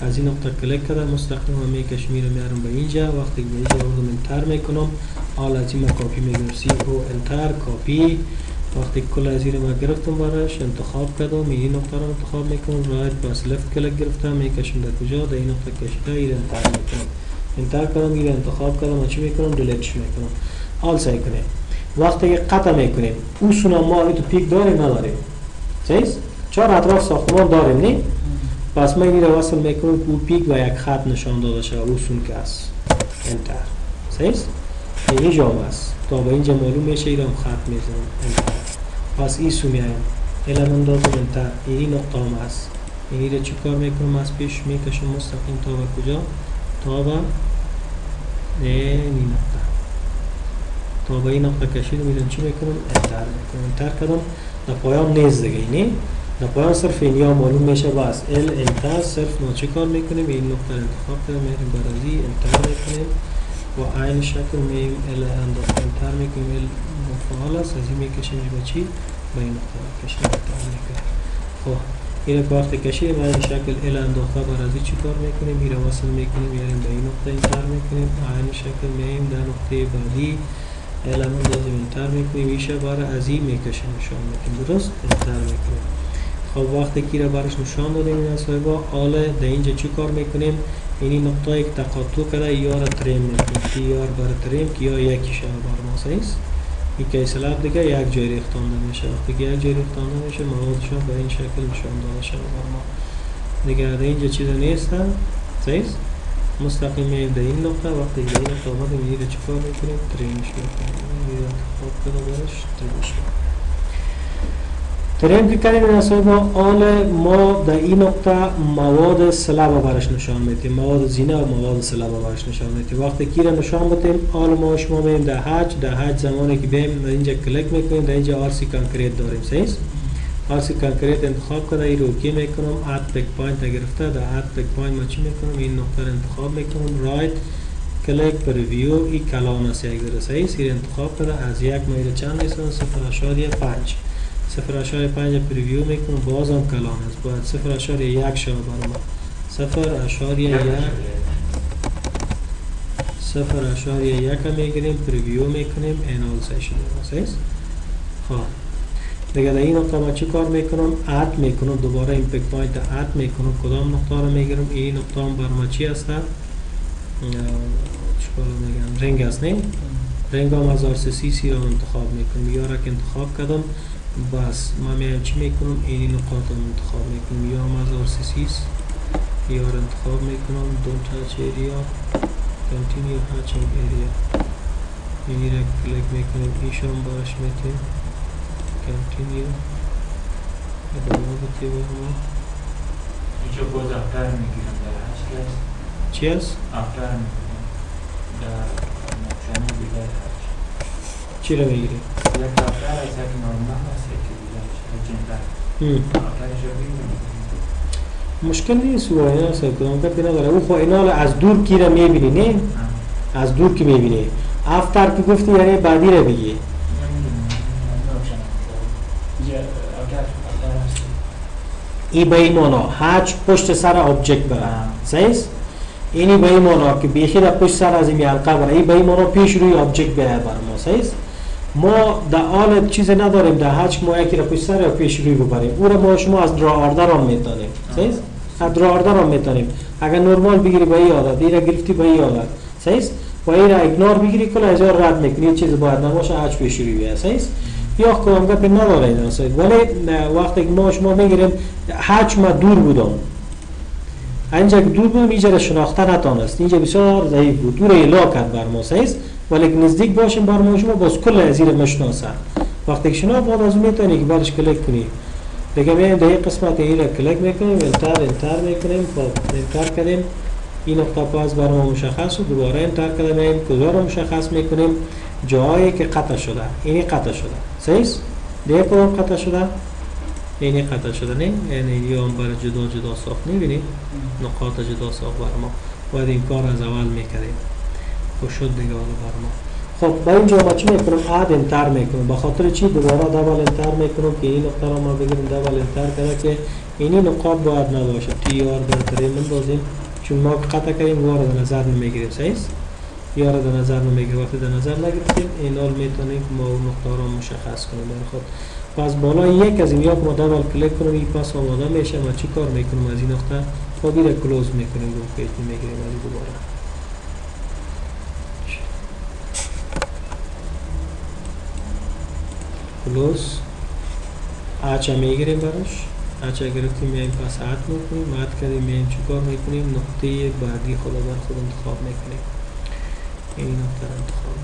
از این نقطه کلک کرده مستقیم همه کشمیر رو میارم به اینجا. وقتی به اینجا بردم enter می‌کنم. حال از این کاپی میگم CO enter copy. وقتی کل از این ما گرفتم براش انتخاب کردم. این نقطه رو انتخاب می‌کنم. right پس left click گرفتم. می‌کشم در کجا؟ در این نقطه کشیده این enter می‌کنم. انتر کردم این انتخاب کردم و چی می‌کنم؟ دلیتش می‌کنم؟ آل سعی کنیم. وقتی که قطع می‌کنیم او سونا ما تو پیک داریم نداریم. صحیح چهار اطراف ساختمان داریم نه؟ پس من این وصل می‌کنم او پیک و یک خط نشان داده شد او سون که است انتر. صحیح این جام است تا به اینجا معلوم میشه ایرام خط می‌زنم انتر. پس این سو میایم الان دادم انتر. این نقطه هم است این رو چی می‌کنم؟ از پیش می‌کشم. مستقیم تا به کجا؟ تا به این نقطه تا به نقطه کشید میدون چی می‌کنم؟ انتر می‌کنم. انتر کردم. در پایان نیز دیگه اینی در پایان صرف این یا معلوم میشه بس ال انتر صرف ما چی کار می‌کنیم؟ این نقطه انتخاب کنیم میریم برازی انتر می‌کنیم. و عین شکل میم ال انتر می‌کنیم ال مفعال است. از این می‌کشیم به چی؟ به این نقطه کشیم. انتر می‌کنیم. خب. این وقتی کشیدیم این شکل ال انداخته برازی چی کار می‌کنیم؟ این وصل می‌کنیم یعنی به این نقطه انتر می‌کنیم. عین شکل میم در نقطه بعدی علمان لازم انتر می‌کنیم. ایشه بار از این می‌کشیم نشان می‌کنیم درست انتر می‌کنیم. خب وقتی کی را برش نشان دادیم این صاحبا حالا در اینجا چی کار می‌کنیم؟ اینی نقطه یک تقاطع کرده یا را تریم می‌کنیم. یا بر تریم که یا یکی شب بر ما سیست این که سلاب دیگه یک جای ریختانده میشه. وقتی که یک جای ریختانده میشه موادشان به این شکل نشان داده شده بر ما دیگه در اینجا چیز نیست سیست مستقیم میایم در این نقطه. وقتی در این نقطه آمدیم این رو چیکار می‌کنیم؟ ترینش می‌کنیم. رو انتخاب کنه برش ترینش ترین که کردیم این با آل ما در این نقطه مواد سلب برش نشان میدیم. مواد زینه و مواد سلب برش نشان میدیم. وقتی کی را نشان بدیم آل ما شما مییم در حج. در حج زمانی که بیم در اینجا کلیک می‌کنیم در اینجا آرسی کانکریت داریم. صحیح آرسی کانکریت انتخاب کرده این رو کی می‌کنم؟ اد پک پوینت گرفته در اد پک پوینت ما چی می‌کنم؟ این نقطه رو انتخاب می‌کنم. رایت کلیک پرویو این کلان است یک درسته انتخاب کرده از یک مایل چند نیستن صفر اشاریه پنج صفر اشاریه پنج پرویو می‌کنم. باز هم کلان است. باید صفر اشاریه یک شما برای صفر اشاریه یک می‌گیریم پرویو می‌کنیم اینال سیشن. است خب. دیگه در این نقطه ما چی کار می‌کنم؟ add می‌کنم. دوباره این pick point add می‌کنم. کدام نقطه رو می‌گیرم؟ این نقطه هم بر ما چی هست چیکار میگم؟ رنگ است نه؟ رنگ هم از سی سی رو انتخاب می‌کنم. یا انتخاب کردم. بس ما میایم چی می‌کنم این نقاط رو انتخاب می‌کنم. یا هم از سی یا را انتخاب می‌کنم. don't touch area continue hatching area. این را کلیک می‌کنم. ایشان باش می‌کنم continue ادامه بده برما اینجا باز افتر می‌گیرم. در هشت چی هست؟ افتر می‌گیرم. در دیگر هشت چی. رو می‌گیری؟ بگیرم مشکل نیست و اینا سرکدام کتی نداره او خو اینا از دور کی را می‌بینی نه؟ از دور کی می‌بینی؟ افتر که گفتی یعنی بعدی را بگی. ای به این مانا حج پشت سر آبجکت بره. صحیح اینی به این مانا که بیخی پشت سر از این حلقه بره. ای به این مانا پیش روی آبجکت بیاید بر ما صحیح ما در حال چیز نداریم در حج ما یکی را پیش سر یا پیش روی ببریم. او را ما شما از درا آردر هم می‌تونیم صحیح؟ از درا آردر هم می‌تونیم اگر نرمال بگیری به این عادت این را گرفتی به این عادت صحیح؟ و این را اگنور بگیری کل از رد می‌کنی چیز باید نباشه حج پیش روی بیه صحیح؟ یا کدام گپی نداره این ولی وقتی ما شما می‌گیریم حج ما دور بودم اینجا که دور بودم اینجا را شناخته نتانست. اینجا بسیار ضعیف بود. دور الا کرد بر ما صحیح؟ ولی نزدیک باشیم بر ما شما باز کل از این مشناسه وقتی که شناخت بعد از می‌تونی که برش کلیک کنی. دیگه میایم در این قسمت این را کلیک می‌کنیم انتر انتر می‌کنیم خب انتر کردیم. این نقطه پاس بر ما مشخص و دوباره انتر کردیم. میایم کجا رو مشخص می‌کنیم؟ جایی که قطع شده. اینی قطع شده. است؟ دیگه کدام قطع شده؟ اینی قطع شده نه؟ یعنی یا هم برای جدا جدا ساخت. می‌بینید نقاط جدا ساخت بر ما. باید این کار از اول می‌کردیم. خب شد دیگه بر ما خب با اینجا ما چی می‌کنم؟ اد انتر می‌کنم. به خاطر چی؟ دوباره دبل انتر می‌کنم که این نقطه رو ما بگیریم دبل انتر کرده که اینی نقاط باید نباشه. تی آر برتری بندازیم چون ما قطع کردیم وارد نظر نمی‌گیریم. است؟ یا را در نظر نمی‌گیریم. وقتی در نظر نگرفتیم این حال می‌تونیم ما اون نقطه رو مشخص کنیم. برای خود پس بالا یک از این یا که ما دبل کلیک کنیم این پس آماده میشه. ما چی کار می‌کنیم؟ از این نقطه خب را کلوز می‌کنیم. رو پیج می‌گیریم. از دوباره. کلوز آچه می‌گیریم براش. آچه گرفتیم میایم پس عد می‌کنیم عد کردیم میایم چیکار می‌کنیم؟ نقطه بعدی خدا بر خود انتخاب می‌کنیم. این نقطه رو انتخاب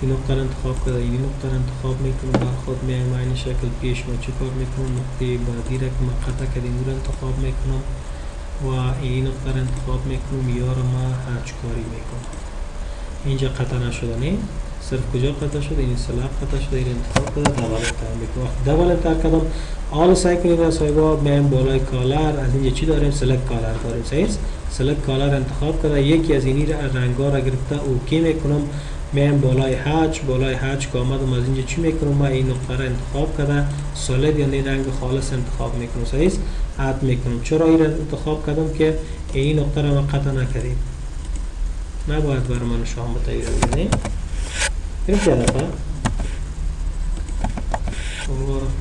این نقطه رو انتخاب کرده این نقطه رو انتخاب می‌کنیم. بر خود میایم این شکل پیش ما چیکار می‌کنم نقطه بعدی را که ما قطع کردیم رو انتخاب می‌کنم و این نقطه رو انتخاب می‌کنم یا رو ما هرچ کاری می‌کنم اینجا قطع نشده نه؟ صرف کجا قطع شده؟ این سلاق قطع شده این انتخاب کرده double enter می‌کنم وقتی کردم. حالا سعی کنید از صاحبا میایم بالای color از اینجا چی داریم؟ select color داریم. است select color انتخاب کرده. یکی از اینی را رنگا را گرفته. okay می‌کنم؟ میایم بالای حج بالای حج که آمدم از اینجا چی می‌کنم؟ ما این نقطه را انتخاب کرده solid یعنی رنگ خالص انتخاب می‌کنم. است add می‌کنم. چرا این را انتخاب کردم که این نقطه را ما قطع نکردیم نباید بر من شما تغییر چه دفعه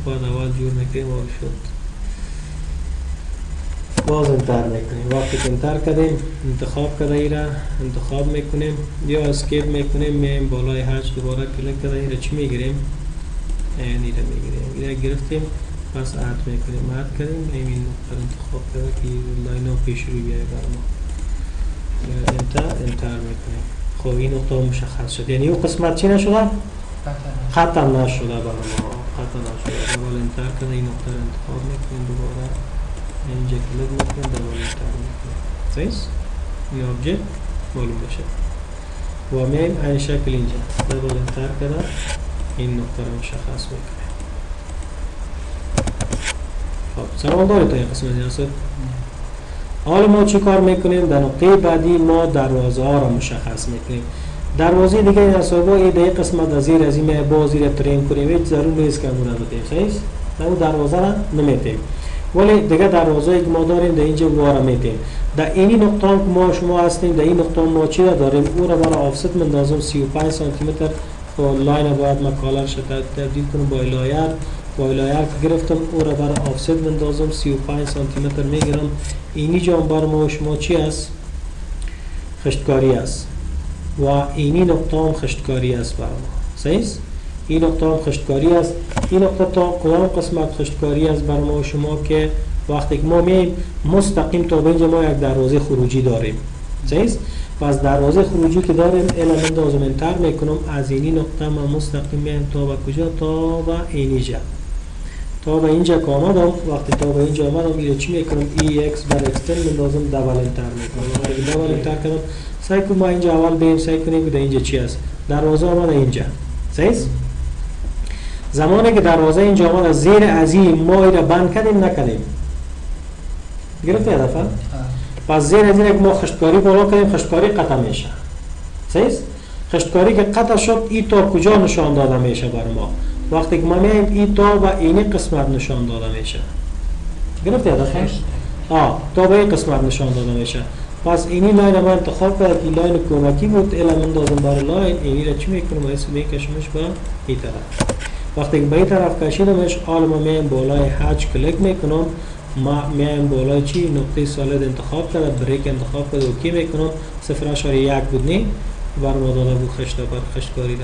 بعد اول جور می‌کنیم و شد باز enter می‌کنیم وقتی که enter کردیم انتخاب کرده ای را انتخاب می‌کنیم یا escape می‌کنیم میایم بالای hatch دوباره کلیک کرده ای را چی می‌گیریم این را می‌گیریم این را گرفتیم پس add می‌کنیم add کردیم این نقطه انتخاب کرده که line ها پیش روی بیایه بر ما enter enter می‌کنیم خب این نقطه مشخص شد. یعنی اون قسمت چی نشده؟ ختم نشده برای ما. ختم نشده. اول enter کرده این نقطه را انتخاب می‌کنیم دوباره اینجا کلیک می‌کنیم دوباره enter می‌کنیم صحیح این object معلوم بشه. و میایم این شکل اینجا. دوباره enter کرده این نقطه را مشخص می‌کنیم خب سوال داری تا این قسمت؟ حالا ما چی کار می‌کنیم؟ در نقطه بعدی ما دروازه ها را مشخص می‌کنیم. دروازه دیگه این حسابا این در قسمت از زیر از این باز زیر ترین کنیم هیچ ضرور نیست که همون رو بدیم دروازه را نمیتیم. ولی دیگه دروازه که ما داریم در اینجا وارا میتیم. در اینی نقطه که ما شما هستیم در این نقطه ما چی را داریم؟ او را برای آفست مندازم 35 سانتی متر line باید ما color شکل تبدیل کنم by layer by layer که گرفتم او را برای offset مندازم 35 سانتی متر می‌گیرم. اینی جام بر ما شما چی است؟ خشتکاری است. و اینی نقطه هم خشتکاری است بر ما. صحیح این نقطه هم خشتکاری است. این نقطه تا کدام قسمت خشتکاری است بر ما شما که وقتی که ما میایم مستقیم تا به اینجا ما یک دروازه خروجی داریم. صحیح است پس دروازه خروجی که داریم الا من دازم enter می‌کنم از اینی نقطه ما مستقیم میایم تا به کجا؟ تا به اینجا تا به اینجا که آمدم وقتی تا به اینجا آمدم اینو چی می‌کنم؟ ای اکس بر اکسترن بندازم double enter می‌کنم. وقتی double enter کردم سعی کنم ما اینجا اول بریم سعی کنیم که در اینجا چی است دروازه آمده اینجا. صحیح زمانی که دروازه اینجا آمده زیر از این ما را بند کردیم نکردیم. گرفتی هدفه؟ پس زیر از این ما خشتکاری بالا کردیم خشتکاری قطع میشه. صحیح خشتکاری که قطع شد ای تا کجا نشان داده میشه بر ما؟ وقتی که ما میایم ای تا و اینی قسمت نشان داده میشه. گرفتی هدفه؟ آه تا به این قسمت نشان داده میشه. پس اینی line ما انتخاب کرد که line کمکی بود. الا من دازم بر line. اینی را چی می‌کنم؟ ایسو میکشمش به این طرف. وقتی که به این طرف کشیدمش حالا ما میایم بالای hatch click می‌کنم. ما میایم بالای چی؟ نقطه solid انتخاب کرد brick انتخاب کرد. okay می‌کنم. صفر اشاره یک بود نه بر ما داده بود خشت بر خشتکاری ده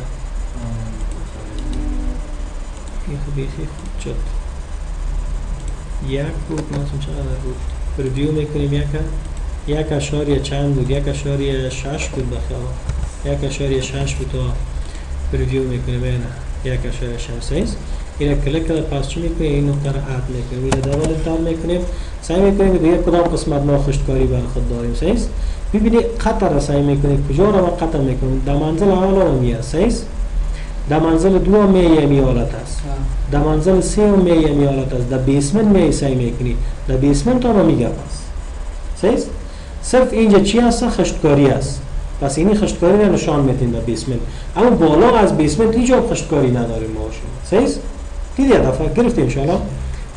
این خب بیخی خوب شد. یک بود مثلا چقدر بود؟ preview می‌کنیم یک یک اشاریه چند بود؟ یک اشاریه شش بود بخیال یک اشاریه شش بود تا preview می‌کنیم. این یک اشاریه شش. سیز این کلیک کرده پس چی می‌کنیم؟ این نقطه را اد می‌کنیم. این دبل انتر می‌کنیم. سعی می‌کنیم که دیگه کدام قسمت ما خشتکاری بر خود داریم. سیز ببینید قطر را سعی می‌کنیم. کجا را ما قطر می‌کنیم؟ در منزل اول را میاد سیز در منزل دو می یمی حالت است. در منزل سه می یمی حالت است. در بیسمنت می سعی می‌کنی. در بیسمنت هم میگه پس سیز؟ صرف اینجا چی هست؟ خشتکاری است پس اینی خشتکاری را نشان میتین در بیسمنت. اما بالا از بیسمنت هیچ جا خشتکاری نداریم ما شما سیز؟ دیدی دفعه؟ گرفتی انشاءالله.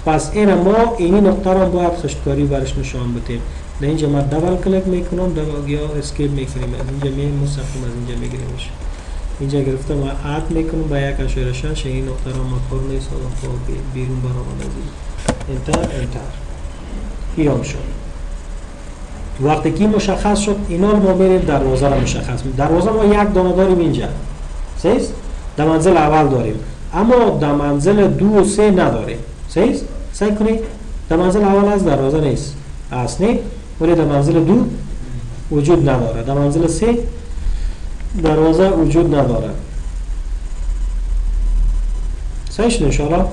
پس این ما اینی نقطه را باید خشتکاری برش نشان بتیم در اینجا ما دبل کلیک می‌کنم دبل یا اسکیپ می‌کنیم. از اینجا می مستقیم از اینجا میگیریمش. اینجا گرفتم و اد می‌کنم با یک اشاره شش این نقطه را مکار نیستادم خب بیرون برام از این. انتر انتر ایرام شد. وقتی که مشخص شد اینا ما میریم دروازه را مشخص دروازه ما یک دانه داریم اینجا. سیز؟ در منزل اول داریم. اما در منزل دو و سه نداریم. سیز؟ سعی کنید. در منزل اول از دروازه نیست. نه ولی در منزل دو وجود نداره. در منزل سه دروازه وجود نداره. صحیح شد انشاءالله.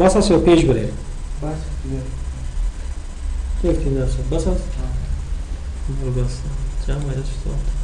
بس است یا پیش بریم بس. تین درصد بس برو بس باید شد